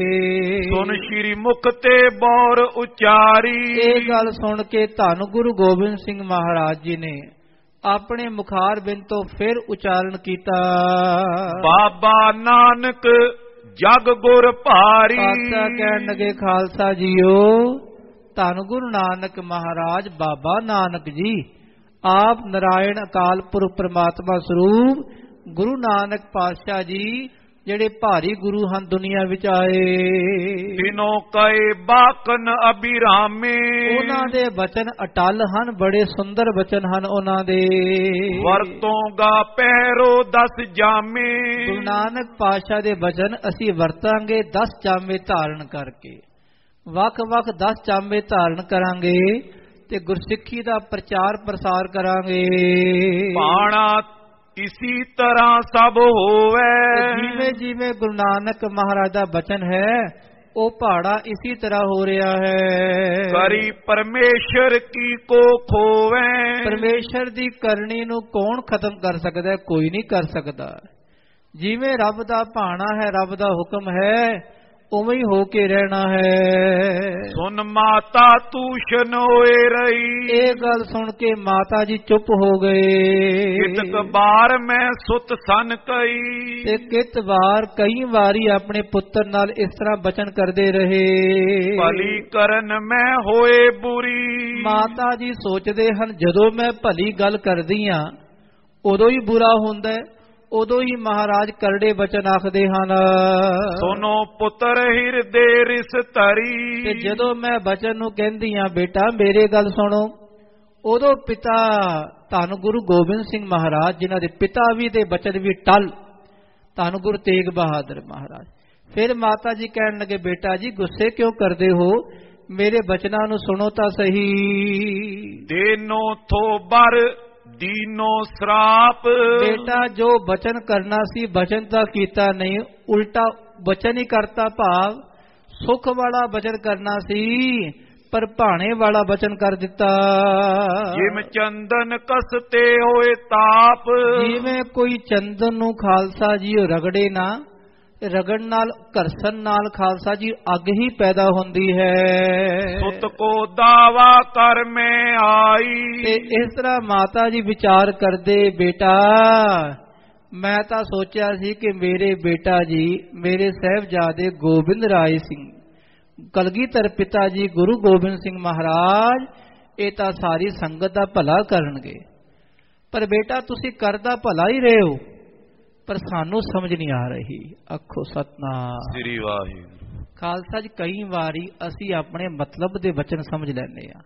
ਸੁਨ ਸ਼੍ਰੀ ਮੁਖ ਤੇ ਬੌਰ ਉਚਾਰੀ। ਇਹ ਗੱਲ ਸੁਣ ਕੇ ਧੰਨ ਗੁਰੂ ਗੋਬਿੰਦ ਸਿੰਘ ਮਹਾਰਾਜ ਜੀ ਨੇ ਆਪਣੇ ਮੁਖਾਰ ਬਿਨ ਤੋਂ ਫਿਰ ਉਚਾਰਨ ਕੀਤਾ। ਬਾਬਾ ਨਾਨਕ ਜਗ ਗੁਰ ਭਾਰੀ। ਪਾਤਸ਼ਾਹ ਕਹਿਣ ਲੱਗੇ ਖਾਲਸਾ ਜੀਓ ਧੰਨ ਗੁਰੂ ਨਾਨਕ ਮਹਾਰਾਜ ਬਾਬਾ ਨਾਨਕ ਜੀ ਆਪ ਨਰਾਇਣ ਅਕਾਲ ਪੁਰਖ ਪ੍ਰਮਾਤਮਾ ਸਰੂਪ ਗੁਰੂ ਨਾਨਕ ਪਾਤਸ਼ਾਹ ਜੀ ਜਿਹੜੇ ਭਾਰੀ ਗੁਰੂ ਹਨ ਦੁਨੀਆ ਵਿੱਚ ਆਏ। ਤਿਨੋ ਕਏ ਬਾਕਨ ਅਬਿਰਾਮੇ ਉਹਨਾਂ ਦੇ ਬਚਨ ਅਟਲ ਹਨ ਬੜੇ ਸੁੰਦਰ ਬਚਨ ਹਨ ਉਹਨਾਂ ਦੇ। ਵਰਤੋਂਗਾ ਪਹਿਰੋ ਦਸ ਜਾਮੇ। ਗੁਰੂ ਨਾਨਕ ਪਾਤਸ਼ਾਹ ਦੇ ਬਚਨ ਅਸੀਂ ਵਰਤਾਂਗੇ 10 ਚਾਮੇ ਧਾਰਨ ਕਰਕੇ। ਵੱਖ-ਵੱਖ 10 ਚਾਮੇ ਧਾਰਨ ਕਰਾਂਗੇ ਤੇ ਗੁਰਸਿੱਖੀ ਦਾ ਪ੍ਰਚਾਰ ਪ੍ਰਸਾਰ ਕਰਾਂਗੇ। ਪਾਣਾ ਇਸੀ ਤਰ੍ਹਾਂ ਸਭ ਹੋਵੇ ਜਿਵੇਂ ਜਿਵੇਂ ਗੁਰੂ ਨਾਨਕ ਮਹਾਰਾਜ ਦਾ ਬਚਨ ਹੈ ਉਹ ਪਹਾੜਾ ਇਸੀ ਤਰ੍ਹਾਂ ਹੋ ਰਿਹਾ ਹੈ ਕਰੀ ਪਰਮੇਸ਼ਰ ਕੀ ਕੋ ਖੋਵੇ ਪਰਮੇਸ਼ਰ ਦੀ ਕਰਨੀ ਨੂੰ ਕੌਣ ਖਤਮ ਕਰ ਸਕਦਾ ਹੈ ਕੋਈ ਨਹੀਂ ਕਰ ਸਕਦਾ ਜਿਵੇਂ ਰੱਬ ਦਾ ਭਾਣਾ ਹੈ ਰੱਬ ਦਾ ਹੁਕਮ ਹੈ ਉਵੇਂ ਹੀ ਹੋ ਕੇ ਰਹਿਣਾ ਹੈ। ਸੁਨ ਮਾਤਾ ਤੂਸ਼ਨ ਹੋਏ ਰਹੀ। ਇਹ ਗੱਲ ਸੁਣ ਕੇ ਮਾਤਾ ਜੀ ਚੁੱਪ ਹੋ ਗਏ। ਕਿਤਕ ਬਾਰ ਮੈਂ ਸੁਤ ਸਨ ਕਈ। ਤੇ ਕਿਤ ਵਾਰ ਕਈ ਵਾਰੀ ਆਪਣੇ ਪੁੱਤਰ ਨਾਲ ਇਸ ਤਰ੍ਹਾਂ ਬਚਨ ਕਰਦੇ ਰਹੇ। ਭਲੀ ਕਰਨ ਮੈਂ ਹੋਏ ਬੁਰੀ। ਮਾਤਾ ਜੀ ਸੋਚਦੇ ਹਨ ਜਦੋਂ ਮੈਂ ਭਲੀ ਗੱਲ ਕਰਦੀ ਆ ਉਦੋਂ ਹੀ ਬੁਰਾ ਹੁੰਦਾ ਹੈ। ਉਦੋਂ ਹੀ ਮਹਾਰਾਜ ਕਰੜੇ ਬਚਨ ਆਖਦੇ ਹਨ। ਸੁਨੋ ਪੁੱਤਰ ਹਿਰਦੇ ਰਿਸ ਤੇ ਧਰੀ ਜਦੋਂ ਮੈਂ ਬਚਨ ਨੂੰ ਕਹਿੰਦੀ ਆ ਬੇਟਾ ਮੇਰੇ ਗੱਲ ਸੁਣੋ। ਉਦੋਂ ਪਿਤਾ ਧੰਨ ਗੁਰੂ ਗੋਬਿੰਦ ਸਿੰਘ ਮਹਾਰਾਜ ਜਿਨ੍ਹਾਂ ਦੇ ਪਿਤਾ ਵੀ ਦੇ ਬਚਨ ਵੀ ਟਲ ਧੰਨ ਗੁਰੂ ਤੇਗ ਬਹਾਦਰ ਮਹਾਰਾਜ। ਫਿਰ ਮਾਤਾ ਜੀ ਕਹਿਣ ਲੱਗੇ ਬੇਟਾ ਜੀ ਗੁੱਸੇ ਕਿਉਂ ਕਰਦੇ ਹੋ? ਮੇਰੇ ਬਚਨਾਂ ਨੂੰ ਸੁਣੋ ਤਾਂ ਸਹੀ। ਦੇਨੋ ਥੋ ਬਰ ਦੀਨੋ ਸਰਾਪ ਬੇਟਾ ਜੋ ਬਚਨ ਕਰਨਾ ਸੀ ਬਚਨ ਤਾਂ ਕੀਤਾ ਨਹੀਂ ਉਲਟਾ ਬਚਨ ਹੀ ਕਰਤਾ ਭਾਵ ਸੁਖ ਵਾਲਾ ਬਚਨ ਕਰਨਾ ਸੀ ਪਰ ਭਾਣੇ ਵਾਲਾ ਬਚਨ ਕਰ ਦਿੱਤਾ ਜਿਮ ਚੰਦਨ ਕਸਤੇ ਹੋਏ ਤਾਪ ਜਿਵੇਂ ਕੋਈ ਚੰਦਨ ਨੂੰ ਖਾਲਸਾ ਜੀ ਰਗੜੇ ਨਾ ਰਗੜ ਨਾਲ ਘਰਸਨ ਨਾਲ ਖਾਲਸਾ ਜੀ ਅੱਗ ਹੀ ਪੈਦਾ ਹੁੰਦੀ ਹੈ। ਸੁਤ ਕੋ ਦਾਵਾ ਕਰ ਮੈਂ ਆਈ। ਤੇ ਇਸ ਤਰ੍ਹਾਂ ਮਾਤਾ ਜੀ ਵਿਚਾਰ ਕਰਦੇ ਬੇਟਾ ਮੈਂ ਤਾਂ ਸੋਚਿਆ ਸੀ ਕਿ ਮੇਰੇ ਬੇਟਾ ਜੀ ਮੇਰੇ ਸਹਿਬਜ਼ਾਦੇ ਗੋਬਿੰਦ ਰਾਏ ਸਿੰਘ ਕਲਗੀਧਰ ਪਿਤਾ ਜੀ ਗੁਰੂ ਗੋਬਿੰਦ ਸਿੰਘ ਮਹਾਰਾਜ ਇਹ ਤਾਂ ਸਾਰੀ ਸੰਗਤ ਦਾ ਭਲਾ ਕਰਨਗੇ। ਪਰ ਬੇਟਾ ਤੁਸੀਂ ਕਰਦਾ ਭਲਾ ਹੀ ਰਹੇ ਹੋ। ਪਰ ਸਾਨੂੰ ਸਮਝ ਨਹੀਂ ਆ ਰਹੀ। ਅੱਖੋ ਸਤਨਾਮ। ਸ੍ਰੀ ਵਾਹਿਗੁਰੂ। ਖਾਲਸਾ ਜੀ ਕਈ ਵਾਰੀ ਅਸੀਂ ਆਪਣੇ ਮਤਲਬ ਦੇ ਵਚਨ ਸਮਝ ਲੈਂਦੇ ਆ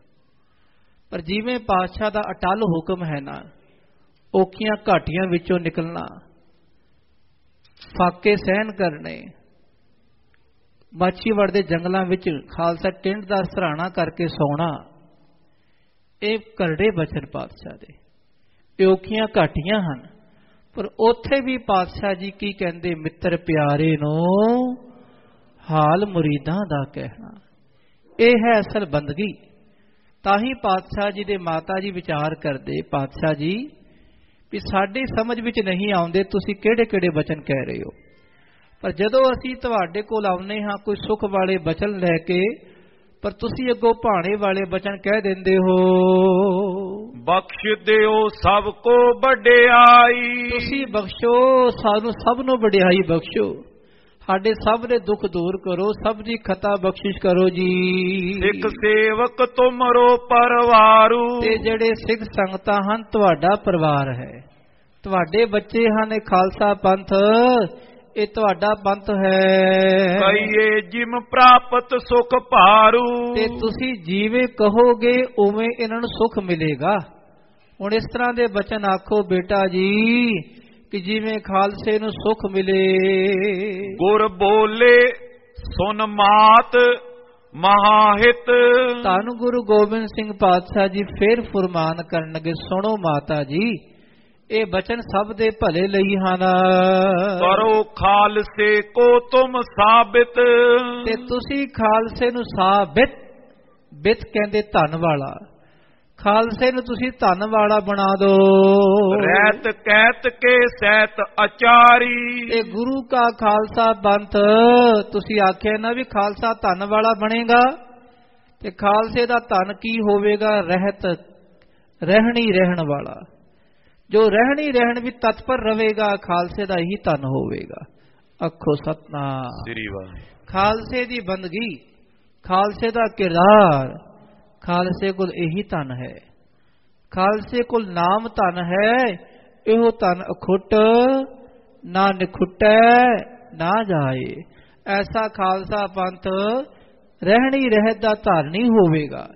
ਪਰ ਜਿਵੇਂ ਪਾਤਸ਼ਾਹ ਦਾ ਅਟਲ ਹੁਕਮ ਹੈ ਨਾ ਔਖੀਆਂ ਘਾਟੀਆਂ ਵਿੱਚੋਂ ਨਿਕਲਣਾ ਫਾਕੇ ਸਹਿਨ ਕਰਨੇ ਮਾਛੀਵੜ ਦੇ ਜੰਗਲਾਂ ਵਿੱਚ ਖਾਲਸਾ ਟਿੰਡ ਦਾ ਸਰਾਣਾ ਕਰਕੇ ਸੌਣਾ ਇਹ ਕਰੜੇ ਬਚਨ ਪਾਤਸ਼ਾਹ ਦੇ। ਔਖੀਆਂ ਘਾਟੀਆਂ ਹਨ। ਪਰ ਉੱਥੇ ਵੀ ਪਾਤਸ਼ਾਹ ਜੀ ਕੀ ਕਹਿੰਦੇ ਮਿੱਤਰ ਪਿਆਰੇ ਨੂੰ ਹਾਲ ਮੁਰੀਦਾਂ ਦਾ ਕਹਿਣਾ ਇਹ ਹੈ ਅਸਲ ਬੰਦਗੀ। ਤਾਂ ਹੀ ਪਾਤਸ਼ਾਹ ਜੀ ਦੇ ਮਾਤਾ ਜੀ ਵਿਚਾਰ ਕਰਦੇ ਪਾਤਸ਼ਾਹ ਜੀ ਵੀ ਸਾਡੀ ਸਮਝ ਵਿੱਚ ਨਹੀਂ ਆਉਂਦੇ ਤੁਸੀਂ ਕਿਹੜੇ ਕਿਹੜੇ ਬਚਨ ਕਹਿ ਰਹੇ ਹੋ? ਪਰ ਜਦੋਂ ਅਸੀਂ ਤੁਹਾਡੇ ਕੋਲ ਆਉਨੇ ਹਾਂ ਕੋਈ ਸੁਖ ਵਾਲੇ ਬਚਨ ਲੈ ਕੇ ਪਰ ਤੁਸੀਂ ਅੱਗੋਂ ਭਾਣੇ ਵਾਲੇ ਬਚਨ ਕਹਿ ਦਿੰਦੇ ਹੋ। ਬਖਸ਼ ਦਿਓ ਸਭ ਕੋ ਵਡਿਆਈ। ਤੁਸੀਂ ਬਖਸ਼ੋ ਸਾਨੂੰ ਸਭ ਨੂੰ ਵਡਿਆਈ ਬਖਸ਼ੋ। ਸਾਡੇ ਸਭ ਦੇ ਦੁੱਖ ਦੂਰ ਕਰੋ ਸਭ ਦੀ ਖਤਾ ਬਖਸ਼ਿਸ਼ ਕਰੋ ਜੀ। ਸਿੱਖ ਸੇਵਕ ਤੁਮਰੋ ਪਰਵਾਰੂ। ਤੇ ਜਿਹੜੇ ਸਿੱਖ ਸੰਗਤਾਂ ਹਨ ਤੁਹਾਡਾ ਪਰਿਵਾਰ ਹੈ। ਤੁਹਾਡੇ ਬੱਚੇ ਹਨ ਖਾਲਸਾ ਪੰਥ। ਇਹ ਤੁਹਾਡਾ ਪੰਥ ਹੈ। ਕਈਏ ਜਿਮ ਪ੍ਰਾਪਤ ਸੁਖ ਭਾਰੂ। ਤੇ ਤੁਸੀਂ ਜਿਵੇਂ ਕਹੋਗੇ ਉਵੇਂ ਇਹਨਾਂ ਨੂੰ ਸੁਖ ਮਿਲੇਗਾ। ਹੁਣ ਇਸ ਤਰ੍ਹਾਂ ਦੇ ਬਚਨ ਆਖੋ ਬੇਟਾ ਜੀ ਕਿ ਜਿਵੇਂ ਖਾਲਸੇ ਨੂੰ ਸੁਖ ਮਿਲੇ। ਗੁਰ ਬੋਲੇ ਸੁਨ ਮਾਤ ਮਹਾਹਿਤ। ਧੰਨ ਗੁਰੂ ਗੋਬਿੰਦ ਸਿੰਘ ਪਾਤਸ਼ਾਹ ਜੀ ਫੇਰ ਫਰਮਾਨ ਕਰਨਗੇ ਸੁਣੋ ਮਾਤਾ ਜੀ। ਇਹ ਬਚਨ ਸਭ ਦੇ ਭਲੇ ਲਈ ਹਨ। ਕਰੋ ਖਾਲਸੇ ਕੋ ਤੁਮ ਸਾਬਿਤ। ਤੇ ਤੁਸੀਂ ਖਾਲਸੇ ਨੂੰ ਸਾਬਿਤ ਬਿਤ ਕਹਿੰਦੇ ਧਨ ਵਾਲਾ। ਖਾਲਸੇ ਨੂੰ ਤੁਸੀਂ ਧਨ ਵਾਲਾ ਬਣਾ ਦਿਓ ਰਹਿਤ ਕਹਿਤ ਕੇ ਸਹਿਤ ਅਚਾਰੀ। ਤੇ ਗੁਰੂ ਕਾ ਖਾਲਸਾ ਬੰਤ ਤੁਸੀਂ ਆਖਿਆ ਨਾ ਵੀ ਖਾਲਸਾ ਧਨ ਵਾਲਾ ਬਣੇਗਾ? ਤੇ ਖਾਲਸੇ ਦਾ ਧਨ ਕੀ ਹੋਵੇਗਾ? ਰਹਿਤ ਰਹਿਣੀ ਰਹਿਣ ਵਾਲਾ। ਜੋ ਰਹਿਣੀ ਰਹਿਣ ਵੀ ਤਤਪਰ ਰਵੇਗਾ ਖਾਲਸੇ ਦਾ ਹੀ ਧਨ ਹੋਵੇਗਾ। ਅੱਖੋ ਸਤਨਾਮ। ਸ੍ਰੀ ਵਾਹਿਗੁਰੂ। ਖਾਲਸੇ ਦੀ ਬੰਦਗੀ ਖਾਲਸੇ ਦਾ ਕਿਰਦਾਰ ਖਾਲਸੇ ਕੋਲ ਇਹੀ ਧਨ ਹੈ। ਖਾਲਸੇ ਕੋਲ ਨਾਮ ਧਨ ਹੈ ਇਹੋ ਧਨ ਅਖੁੱਟ ਨਾ ਨਿਖੁੱਟੈ ਨਾ ਜਾਏ। ਐਸਾ ਖਾਲਸਾ ਪੰਥ ਰਹਿਣੀ ਰਹਿਤ ਦਾ ਧਾਰਨੀ ਹੋਵੇਗਾ।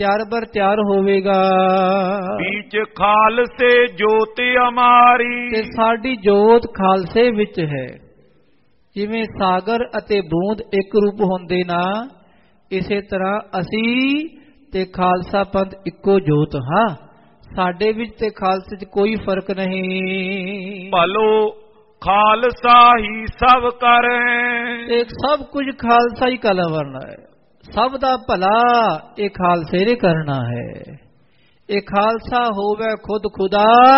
ਤਿਆਰ ਬਰ ਤਿਆਰ ਹੋਵੇਗਾ। ਬੀਚ ਖਾਲਸੇ ਜੋਤ ਅਮਾਰੀ। ਤੇ ਸਾਡੀ ਜੋਤ ਖਾਲਸੇ ਵਿੱਚ ਹੈ। ਜਿਵੇਂ ਸਾਗਰ ਅਤੇ ਬੂੰਦ ਇੱਕ ਰੂਪ ਹੁੰਦੇ ਨਾ ਇਸੇ ਤਰ੍ਹਾਂ ਅਸੀਂ ਤੇ ਖਾਲਸਾ ਪੰਥ ਇੱਕੋ ਜੋਤ ਹਾਂ। ਸਾਡੇ ਵਿੱਚ ਤੇ ਖਾਲਸੇ 'ਚ ਕੋਈ ਫ਼ਰਕ ਨਹੀਂ। ਭਲੋ ਖਾਲਸਾ ਹੀ ਸਭ ਕਰੇ। ਤੇ ਸਭ ਕੁਝ ਖਾਲਸਾ ਹੀ ਕਲਾ ਵਰਨਾ ਹੈ। ਸਭ ਦਾ ਭਲਾ ਇਹ ਖਾਲਸੇ ਨੇ ਕਰਨਾ ਹੈ। ਇਹ ਖਾਲਸਾ ਹੋਵੇ ਖੁਦ ਖੁਦਾ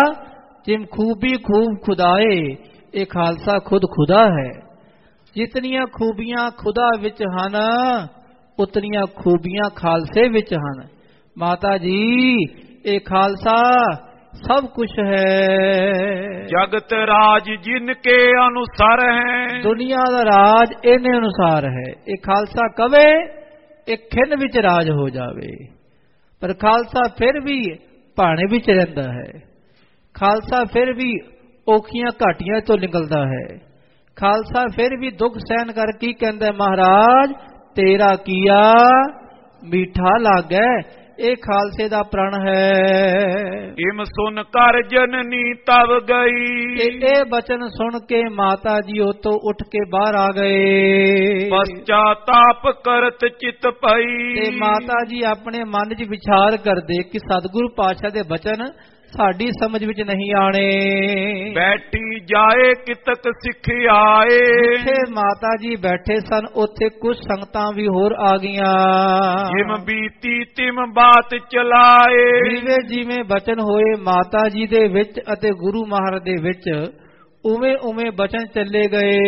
ਜਿਮ ਖੂਬੀ ਖੂਬ ਖੁਦਾਏ ਇਹ ਖਾਲਸਾ ਖੁਦ ਖੁਦਾ ਹੈ। ਜਿਤਨੀਆਂ ਖੂਬੀਆਂ ਖੁਦਾ ਵਿੱਚ ਹਨ ਉਤਨੀਆਂ ਖੂਬੀਆਂ ਖਾਲਸੇ ਵਿੱਚ ਹਨ। ਮਾਤਾ ਜੀ ਇਹ ਖਾਲਸਾ ਸਭ ਕੁਝ ਹੈ। ਜਗਤ ਰਾਜ ਜਿਨ ਕੇ ਅਨੁਸਾਰ ਹੈ। ਦੁਨੀਆ ਦਾ ਰਾਜ ਇਹਨੇ ਅਨੁਸਾਰ ਹੈ। ਇਹ ਖਾਲਸਾ ਕਵੇ ਇਹ ਖਿੰਨ ਵਿੱਚ ਰਾਜ ਹੋ ਜਾਵੇ। ਪਰ ਖਾਲਸਾ ਫਿਰ ਵੀ ਭਾਣੇ ਵਿੱਚ ਰਹਿੰਦਾ ਹੈ। ਖਾਲਸਾ ਫਿਰ ਵੀ ਔਖੀਆਂ ਘਾਟੀਆਂ ਤੋਂ ਨਿਕਲਦਾ ਹੈ। ਖਾਲਸਾ ਫਿਰ ਵੀ ਦੁੱਖ ਸਹਿਣ ਕਰ ਕੀ ਕਹਿੰਦਾ ਮਹਾਰਾਜ, ਤੇਰਾ ਕੀਆ ਮੀਠਾ ਲਾਗੈ ਇਹ ਖਾਲਸੇ ਦਾ ਪ੍ਰਣ ਹੈ। ਇਮ ਸੁਨ ਕਰ ਜਨਨੀ ਤਵ ਗਈ। ਤੇ ਇਹ ਬਚਨ ਸੁਣ ਕੇ ਮਾਤਾ ਜੀ ਉਤੋਂ ਉੱਠ ਕੇ ਬਾਹਰ ਆ ਗਏ। ਪਛਤਾਪ ਕਰਤ ਚਿਤ ਪਈ। ਤੇ ਮਾਤਾ ਜੀ ਆਪਣੇ ਮਨ 'ਚ ਵਿਚਾਰ ਕਰਦੇ ਕਿ ਸਤਿਗੁਰੂ ਪਾਤਸ਼ਾਹ ਦੇ ਬਚਨ ਸਾਡੀ ਸਮਝ ਵਿੱਚ ਨਹੀਂ ਆਣੇ ਬੈਠੀ ਜਾਏ ਕਿਤਕ ਸਿੱਖ ਆਏ। ਜਿੱਥੇ ਮਾਤਾ ਜੀ ਬੈਠੇ ਸਨ ਉੱਥੇ ਕੁਝ ਸੰਗਤਾਂ ਵੀ ਹੋਰ ਆ ਗਈਆਂ। ਜਿਮ ਬੀਤੀ ਤਿਮ ਬਾਤ ਚਲਾਏ। ਜਿਵੇਂ ਜਿਵੇਂ ਬਚਨ ਹੋਏ ਮਾਤਾ ਜੀ ਦੇ ਵਿੱਚ ਅਤੇ ਗੁਰੂ ਮਹਾਰਾਜ ਦੇ ਵਿੱਚ ਉਵੇਂ ਉਵੇਂ ਬਚਨ ਚੱਲੇ ਗਏ।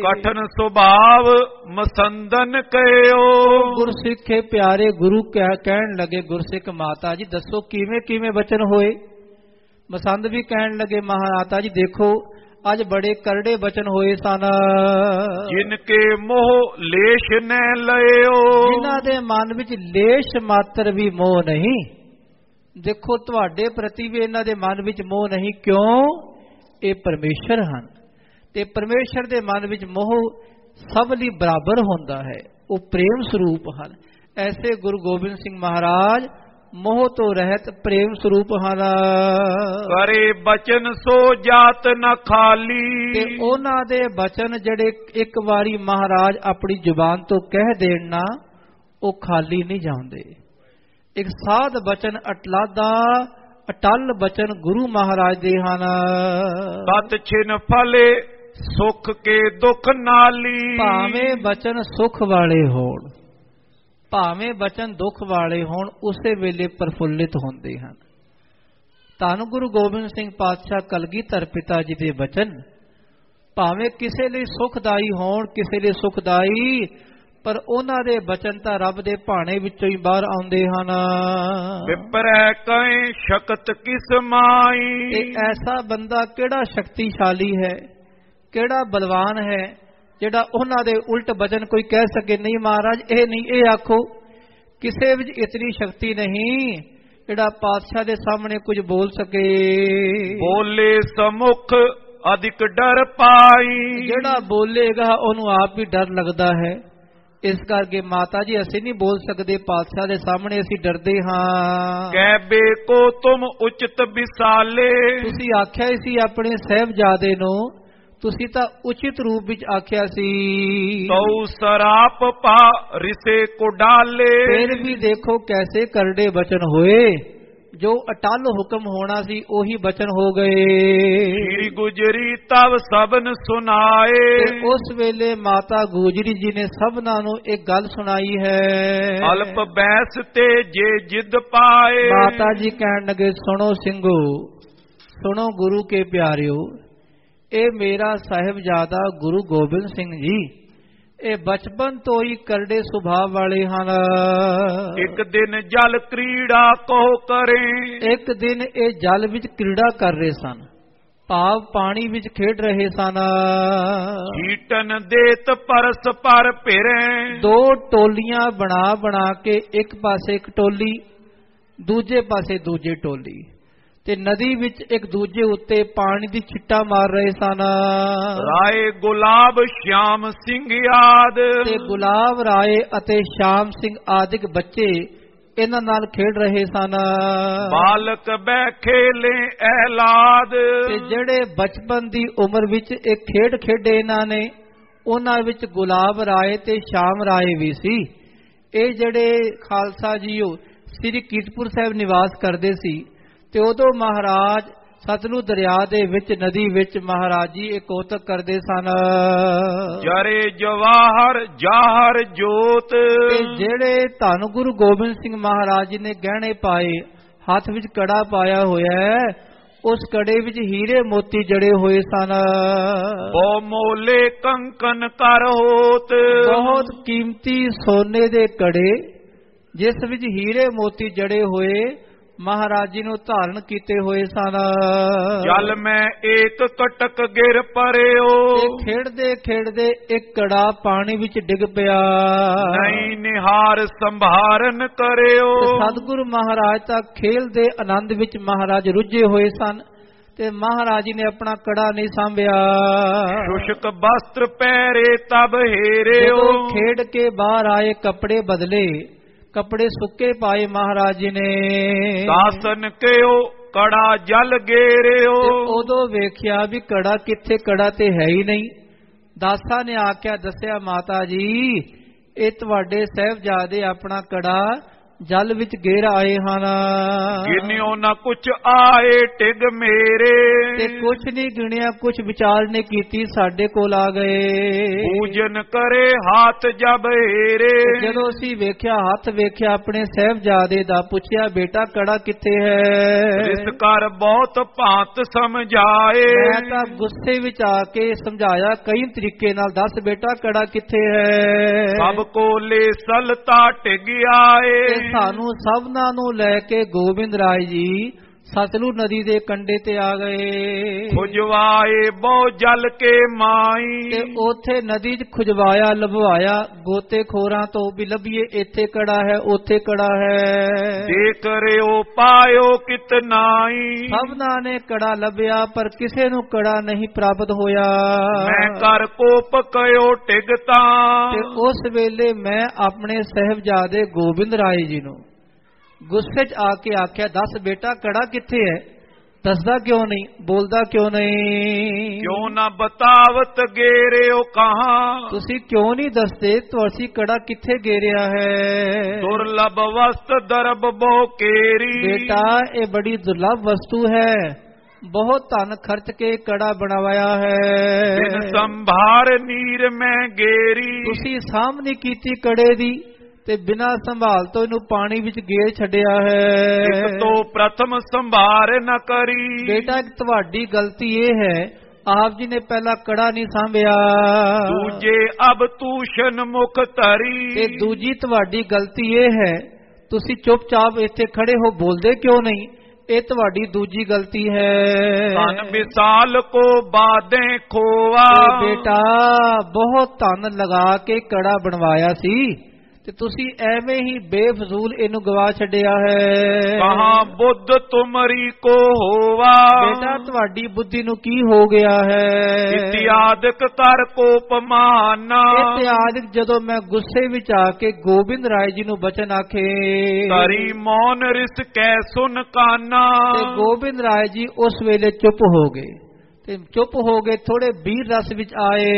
ਕਠਨ ਸੁਭਾਵ ਮਸੰਦਨ ਕਹਿਓ ਗੁਰਸਿੱਖੇ ਪਿਆਰੇ ਗੁਰੂ ਕਹਿ- ਕਹਿਣ ਲੱਗੇ ਗੁਰਸਿੱਖ ਮਾਤਾ ਜੀ ਦੱਸੋ ਕਿਵੇਂ ਕਿਵੇਂ ਬਚਨ ਹੋਏ? ਮਸੰਦ ਵੀ ਕਹਿਣ ਲੱਗੇ ਮਹਾਰਾਤਾ ਜੀ ਦੇਖੋ ਅੱਜ ਬੜੇ ਕਰੜੇ ਬਚਨ ਹੋਏ ਸਨ। ਜਿਨ ਕੇ ਮੋਹ ਲੇਸ਼ ਨੈ ਲਇਓ। ਜਿਨ੍ਹਾਂ ਦੇ ਮਨ ਵਿੱਚ ਲੇਸ਼ ਮਾਤਰ ਵੀ ਮੋਹ ਨਹੀਂ ਦੇਖੋ ਤੁਹਾਡੇ ਪ੍ਰਤੀ ਵੀ ਇਹਨਾਂ ਦੇ ਮਨ ਵਿੱਚ ਮੋਹ ਨਹੀਂ ਕਿਉਂ? ਇਹ ਪਰਮੇਸ਼ਰ ਹਨ। ਤੇ ਪਰਮੇਸ਼ਰ ਦੇ ਮਨ ਵਿੱਚ ਮੋਹ ਸਭ ਲਈ ਬਰਾਬਰ ਹੁੰਦਾ ਹੈ। ਉਹ ਪ੍ਰੇਮ ਸਰੂਪ ਹਨ। ਐਸੇ ਗੁਰੂ ਗੋਬਿੰਦ ਸਿੰਘ ਮਹਾਰਾਜ ਮੋਹ ਤੋਂ ਰਹਿਤ ਪ੍ਰੇਮ ਸਰੂਪ ਹਨ। ਕਰੇ ਬਚਨ ਸੋ ਜਾਤ ਨ ਖਾਲੀ। ਤੇ ਉਹਨਾਂ ਦੇ ਬਚਨ ਜਿਹੜੇ ਇੱਕ ਵਾਰੀ ਮਹਾਰਾਜ ਆਪਣੀ ਜ਼ੁਬਾਨ ਤੋਂ ਕਹਿ ਦੇਣ ਨਾ ਉਹ ਖਾਲੀ ਨਹੀਂ ਜਾਂਦੇ। ਇੱਕ ਸਾਧ ਬਚਨ ਅਟਲਾਦਾ ਅਟਲ ਬਚਨ ਗੁਰੂ ਮਹਾਰਾਜ ਦੇ ਹਨ। ਤਤ ਛਿਨ ਫਲੇ ਸੁਖ ਕੇ ਦੁਖ ਨਾਲੀ। ਭਾਵੇਂ ਬਚਨ ਸੁਖ ਵਾਲੇ ਹੋਣ ਭਾਵੇਂ ਬਚਨ ਦੁੱਖ ਵਾਲੇ ਹੋਣ ਉਸੇ ਵੇਲੇ ਪ੍ਰਫੁੱਲਿਤ ਹੁੰਦੇ ਹਨ। ਧੰਨ ਗੁਰੂ ਗੋਬਿੰਦ ਸਿੰਘ ਪਾਤਸ਼ਾਹ ਕਲਗੀਧਰ ਪਿਤਾ ਜੀ ਦੇ ਬਚਨ ਭਾਵੇਂ ਕਿਸੇ ਲਈ ਸੁਖਦਾਈ ਹੋਣ ਕਿਸੇ ਲਈ ਸੁਖਦਾਈ ਪਰ ਉਹਨਾਂ ਦੇ ਬਚਨ ਤਾਂ ਰੱਬ ਦੇ ਭਾਣੇ ਵਿੱਚੋਂ ਹੀ ਬਾਹਰ ਆਉਂਦੇ ਹਨ। ਵਿਪਰੈ ਕੈ ਸ਼ਕਤ ਕਿਸ ਮਾਈ? ਇਹ ਐਸਾ ਬੰਦਾ ਕਿਹੜਾ ਸ਼ਕਤੀਸ਼ਾਲੀ ਹੈ? ਕਿਹੜਾ ਬਲਵਾਨ ਹੈ? ਜਿਹੜਾ ਉਹਨਾਂ ਦੇ ਉਲਟ ਬਚਨ ਕੋਈ ਕਹਿ ਸਕੇ ਨਹੀਂ ਮਹਾਰਾਜ ਇਹ ਨਹੀਂ ਇਹ ਆਖੋ ਕਿਸੇ ਵਿੱਚ ਇਤਨੀ ਸ਼ਕਤੀ ਨਹੀਂ ਜਿਹੜਾ ਪਾਤਸ਼ਾਹ ਦੇ ਸਾਹਮਣੇ ਕੁਝ ਬੋਲ ਸਕੇ। ਬੋਲੇ ਸਮੁਖ ਅਧਿਕ ਡਰ ਪਾਈ। ਜਿਹੜਾ ਬੋਲੇਗਾ ਉਹਨੂੰ ਆਪ ਵੀ ਡਰ ਲੱਗਦਾ ਹੈ। ਇਸ ਕਰਕੇ ਮਾਤਾ ਜੀ ਅਸੀਂ ਨਹੀਂ ਬੋਲ ਸਕਦੇ ਪਾਤਸ਼ਾਹ ਦੇ ਸਾਹਮਣੇ ਅਸੀਂ ਡਰਦੇ ਹਾਂ। ਕਹਿਬੇ ਕੋ ਤੁਮ ਉਚਿਤ ਵਿਸਾਲੇ। ਤੁਸੀਂ ਆਖਿਆ ਸੀ ਆਪਣੇ ਸਹਿਬਜ਼ਾਦੇ ਨੂੰ ਤੁਸੀਂ ਤਾਂ ਉਚਿਤ ਰੂਪ ਵਿੱਚ ਆਖਿਆ ਸੀ। ਤਉ ਸਰਾਪ ਪਾ ਰਿਸੇ ਕੋ ਡਾਲੇ। ਫਿਰ ਵੀ ਦੇਖੋ ਕੈਸੇ ਕਰੜੇ ਬਚਨ ਹੋਏ। ਜੋ ਅਟਲ ਹੁਕਮ ਹੋਣਾ ਸੀ ਉਹੀ ਬਚਨ ਹੋ ਗਏ। ਸ਼੍ਰੀ ਗੁਜਰੀ ਤਵ ਸਬਨ ਸੁਨਾਏ। ਉਸ ਵੇਲੇ ਮਾਤਾ ਗੂਜਰੀ ਜੀ ਨੇ ਸਭਨਾਂ ਨੂੰ ਇੱਕ ਗੱਲ ਸੁਣਾਈ ਹੈ। ਅਲਪ ਬੈਸ ਤੇ ਜੇ ਜਿੱਦ ਪਾਏ। ਮਾਤਾ ਜੀ ਕਹਿਣ ਲੱਗੇ ਸੁਣੋ ਸਿੰਘੋ ਸੁਣੋ ਗੁਰੂ ਕੇ ਪਿਆਰਿਓ ਇਹ ਮੇਰਾ ਸਾਹਿਬਜ਼ਾਦਾ ਗੁਰੂ ਗੋਬਿੰਦ ਸਿੰਘ ਜੀ। ਇਹ ਬਚਪਨ ਤੋਂ ਹੀ ਕਰੜੇ ਸੁਭਾਅ ਵਾਲੇ ਹਨ। ਇੱਕ ਦਿਨ ਜਲ ਕ੍ਰੀੜਾ ਕੋ ਕਰੇ। ਇੱਕ ਦਿਨ ਇਹ ਜਲ ਵਿੱਚ ਕ੍ਰੀੜਾ ਕਰ ਰਹੇ ਸਨ। ਭਾਵ ਪਾਣੀ ਵਿੱਚ ਖੇਡ ਰਹੇ ਸਨ। ਛੀਟਨ ਦੇਤ ਪਰਸ ਪਰ ਫਿਰੇ ਦੋ ਟੋਲੀਆਂ ਬਣਾ ਬਣਾ ਕੇ ਇੱਕ ਪਾਸੇ ਇੱਕ ਟੋਲੀ ਦੂਜੇ ਪਾਸੇ ਦੂਜੀ ਟੋਲੀ। ਤੇ ਨਦੀ ਵਿੱਚ ਇੱਕ ਦੂਜੇ ਉੱਤੇ ਪਾਣੀ ਦੀ ਛਿੱਟਾ ਮਾਰ ਰਹੇ ਸਨ। ਰਾਏ ਗੁਲਾਬ ਸ਼ਿਆਮ ਸਿੰਘ ਯਾਦ ਤੇ ਗੁਲਾਬ ਰਾਏ ਅਤੇ ਸ਼ਾਮ ਸਿੰਘ ਆਦਿਕ ਬੱਚੇ ਇਹਨਾਂ ਨਾਲ ਖੇਡ ਰਹੇ ਸਨ। ਬਾਲਕ ਬੈ ਖੇਲੇ ਐਲਾਦ। ਤੇ ਜਿਹੜੇ ਬਚਪਨ ਦੀ ਉਮਰ ਵਿੱਚ ਇਹ ਖੇਡ ਖੇਡੇ ਇਹਨਾਂ ਨੇ ਉਹਨਾਂ ਵਿੱਚ ਗੁਲਾਬ ਰਾਏ ਤੇ ਸ਼ਾਮ ਰਾਏ ਵੀ ਸੀ। ਇਹ ਜਿਹੜੇ ਖਾਲਸਾ ਜੀਓ ਸ੍ਰੀ ਕੀਰਤਪੁਰ ਸਾਹਿਬ ਨਿਵਾਸ ਕਰਦੇ ਸੀ ਤੇ ਉਦੋਂ ਮਹਾਰਾਜ ਸਤਲੁਜ ਦਰਿਆ ਦੇ ਵਿੱਚ ਨਦੀ ਵਿੱਚ ਮਹਾਰਾਜ ਕੋਤਕ ਕਰਦੇ ਸਨ। ਜਰੇ ਜਵਾਹਰ ਜਾਹਰ ਜੋਤ। ਤੇ ਜਿਹੜੇ ਧੰਨ ਗੁਰੂ ਗੋਬਿੰਦ ਸਿੰਘ ਮਹਾਰਾਜ ਜੀ ਨੇ ਗਹਿਣੇ ਪਾਏ ਹੱਥ ਵਿੱਚ ਕੜਾ ਪਾਇਆ ਹੋਇਆ ਹੈ ਉਸ ਕੜੇ ਵਿੱਚ ਹੀਰੇ ਮੋਤੀ ਜੜੇ ਹੋਏ ਸਨ। ਬੋ ਮੋਲੇ ਕੰਕਨ ਕਰ ਹੋਤ। ਬਹੁਤ ਕੀਮਤੀ ਸੋਨੇ ਦੇ ਕੜੇ ਜਿਸ ਵਿੱਚ ਹੀਰੇ ਮੋਤੀ ਜੜੇ ਹੋਏ ਮਹਾਰਾਜ ਜੀ ਨੂੰ ਧਾਰਨ ਕੀਤੇ ਹੋਏ ਸਨ। ਜਲ ਮੈਂ ਏਕ ਕਟਕ ਗਿਰ ਪਰਿਓ। ਤੇ ਖੇਡਦੇ ਖੇਡਦੇ ਇੱਕ ਕੜਾ ਪਾਣੀ ਵਿੱਚ ਡਿੱਗ ਪਿਆ। ਨਹੀਂ ਨਿਹਾਰ ਸੰਭਾਰਨ ਕਰਿਓ। ਸਤਿਗੁਰੂ ਮਹਾਰਾਜ ਤਾਂ ਖੇਲ ਦੇ ਆਨੰਦ ਵਿੱਚ ਮਹਾਰਾਜ ਰੁੱਝੇ ਹੋਏ ਸਨ ਤੇ ਮਹਾਰਾਜ ਜੀ ਨੇ ਆਪਣਾ ਕੜਾ ਨਹੀਂ ਸਾਂਭਿਆ। ਸ਼ੁਸ਼ਕ ਬਸਤਰ ਪਹਿਰੇ ਤਬ ਹੀਰਿਓ। ਜਦੋਂ ਖੇਡ ਕੇ ਬਾਹਰ ਆਏ ਕੱਪੜੇ ਬਦਲੇ ਕੱਪੜੇ ਸੁੱਕੇ ਪਾਏ ਮਹਾਰਾਜ ਜੀ ਨੇ। ਦਾਸਨ ਕਿਓ ਕੜਾ ਜਲ ਗੇਰਿਓ। ਉਦੋਂ ਵੇਖਿਆ ਵੀ ਕੜਾ ਕਿੱਥੇ ਕੜਾ ਤੇ ਹੈ ਹੀ ਨਹੀਂ। ਦਾਸਾ ਨੇ ਆਖਿਆ ਦੱਸਿਆ ਮਾਤਾ ਜੀ ਇਹ ਤੁਹਾਡੇ ਸਹਿਬਜ਼ਾਦੇ ਆਪਣਾ ਕੜਾ ਜਲ ਵਿੱਚ ਗੇਰ ਆਏ ਹਨ। ਗਿਨਿਓ ਨਾ ਕੁਛ ਆਏ ਟਿਗ ਮੇਰੇ। ਤੇ ਕੁਛ ਨਹੀਂ ਗਿਣਿਆ ਕੁਛ ਵਿਚਾਰ ਨੇ ਕੀਤੀ ਸਾਡੇ ਕੋਲ ਆ ਗਏ। ਪੂਜਨ ਕਰੇ ਹੱਥ ਜਬ ਹੀਰੇ ਜਦੋਂ ਅਸੀਂ ਵੇਖਿਆ ਹੱਥ ਵੇਖਿਆ ਆਪਣੇ ਸਹਿਬਜ਼ਾਦੇ ਦਾ ਪੁੱਛਿਆ ਬੇਟਾ ਕੜਾ ਕਿੱਥੇ ਹੈ? ਇਸ ਕਰ ਬਹੁਤ ਭਾਂਤ ਸਮਝਾਏ। ਮੈਂ ਤਾਂ ਗੁੱਸੇ ਵਿੱਚ ਆ ਕੇ ਸਮਝਾਇਆ ਕਈ ਤਰੀਕੇ ਨਾਲ ਦੱਸ ਬੇਟਾ ਕੜਾ ਕਿੱਥੇ ਹੈ? ਸਭ ਕੋਲੇ ਸਲਤਾ ਟਿਗ ਆਏ। ਸਾਨੂੰ ਸਭਨਾਂ ਨੂੰ ਲੈ ਕੇ ਗੋਬਿੰਦ ਰਾਏ ਜੀ ਸਤਲੁਜ ਨਦੀ ਦੇ ਕੰਢੇ ਤੇ ਆ ਗਏ। ਖੁਜਵਾਏ ਬਹੁ ਜਲ ਕੇ ਮਾਈ। ਤੇ ਉਥੇ ਨਦੀ 'ਚ ਖੁਜਵਾਇਆ ਲਭਵਾਇਆ ਗੋਤੇ ਖੋਰਾਂ ਤੋਂ ਵੀ ਲੱਭੀਏ ਇੱਥੇ ਕੜਾ ਹੈ ਉੱਥੇ ਕੜਾ ਹੈ। ਜੇ ਕਰਿਓ ਪਾਇਓ ਕਿਤਨਾਈ ਸਭਨਾਂ ਨੇ ਕੜਾ ਲੱਭਿਆ ਪਰ ਕਿਸੇ ਨੂੰ ਕੜਾ ਨਹੀਂ ਪ੍ਰਾਪਤ ਹੋਇਆ। ਮੈਂ ਕਰ ਕੋਪ ਕਇਓ ਟਿਗਤਾ ਤੇ ਉਸ ਵੇਲੇ ਮੈਂ ਆਪਣੇ ਸਹਿਬਜ਼ਾਦੇ ਗੋਬਿੰਦ ਰਾਏ ਜੀ ਨੂੰ ਗੁੱਸੇ 'ਚ ਆ ਕੇ ਆਖਿਆ ਦੱਸ ਬੇਟਾ ਕੜਾ ਕਿੱਥੇ ਹੈ? ਦੱਸਦਾ ਕਿਉਂ ਨਹੀਂ? ਬੋਲਦਾ ਕਿਉਂ ਨਹੀਂ? ਕਿਉਂ ਨਾ ਬਤਾਵਤ ਗੇਰਿਓ ਕਹਾਂ? ਤੁਸੀਂ ਕਿਉਂ ਨਹੀਂ ਦੱਸਦੇ? ਤੁਸੀਂ ਕੜਾ ਕਿੱਥੇ ਗੇਰਿਆ ਹੈ? ਦੁਰਲਭ ਵਸਤ ਦਰਬ ਬੋ ਕੇਰੀ। ਬੇਟਾ ਇਹ ਬੜੀ ਦੁਰਲਭ ਵਸਤੂ ਹੈ। ਬਹੁਤ ਧਨ ਖਰਚ ਕੇ ਕੜਾ ਬਣਵਾਇਆ ਬਿਨ ਹੈ ਸੰਭਾਰ ਨੀਰ ਮੈਂ ਗੇਰੀ। ਤੁਸੀਂ ਸਾਹਮਣੇ ਕੀਤੀ ਕੜੇ ਦੀ। ਤੇ ਬਿਨਾਂ ਸੰਭਾਲ ਤੋਂ ਇਹਨੂੰ ਪਾਣੀ ਵਿੱਚ ਗੇਰ ਛੱਡਿਆ ਇੱਕ ਹੈ ਤੋਂ ਪ੍ਰਥਮ ਸੰਭਾਰ ਨ ਕਰੀ। ਬੇਟਾ ਇੱਕ ਤੁਹਾਡੀ ਗਲਤੀ ਇਹ ਹੈ ਆਪ ਜੀ ਨੇ ਪਹਿਲਾ ਕੜਾ ਨਹੀਂ ਸਾਂਭਿਆ। ਦੂਜੇ ਅਬ ਤੂਸ਼ਨ ਮੁਖ ਤੇ ਧਰੀ ਦੂਜੀ ਤੁਹਾਡੀ ਗਲਤੀ ਇਹ ਹੈ ਤੁਸੀਂ ਚੁੱਪਚਾਪ ਇੱਥੇ ਖੜੇ ਹੋ ਬੋਲਦੇ ਕਿਉਂ ਨਹੀਂ? ਇਹ ਤੁਹਾਡੀ ਦੂਜੀ ਗਲਤੀ ਹੈ। ਤਨ ਵਿਸਾਲ ਕੋ ਬਾਦੇ ਤੇ ਬੇਟਾ ਬਹੁਤ ਧਨ ਲਗਾ ਕੇ ਕੜਾ ਬਣਵਾਇਆ ਸੀ। ਤੇ ਤੁਸੀਂ ਐਵੇਂ ਹੀ ਬੇਫਜ਼ੂਲ ਇਹਨੂੰ ਗਵਾ ਛੱਡਿਆ ਹੈ। ਕਹਾ ਬੁੱਧ ਤੁਮਰੀ ਕੋ ਹੋਵਾ? ਬੇਟਾ ਤੁਹਾਡੀ ਬੁੱਧੀ ਨੂੰ ਕੀ ਹੋ ਗਿਆ ਹੈ? ਇਤਿਆਦਿਕ ਕਰ ਕੋ ਪਮਾਨਾ ਇਤਿਆਦਿਕ ਜਦੋਂ ਮੈਂ ਗੁੱਸੇ ਵਿੱਚ ਆ ਕੇ ਗੋਬਿੰਦ ਰਾਏ ਜੀ ਨੂੰ ਬਚਨ ਆਖੇ। ਕਰੀ ਮੌਨ ਰਿਸ ਕੈ ਸੁਨ ਕਾਨਾ। ਤੇ ਗੋਬਿੰਦ ਰਾਏ ਜੀ ਉਸ ਵੇਲੇ ਚੁੱਪ ਹੋ ਗਏ। ਤੇ ਚੁੱਪ ਹੋ ਗਏ ਥੋੜੇ ਵੀਰ ਰਸ ਵਿੱਚ ਆਏ।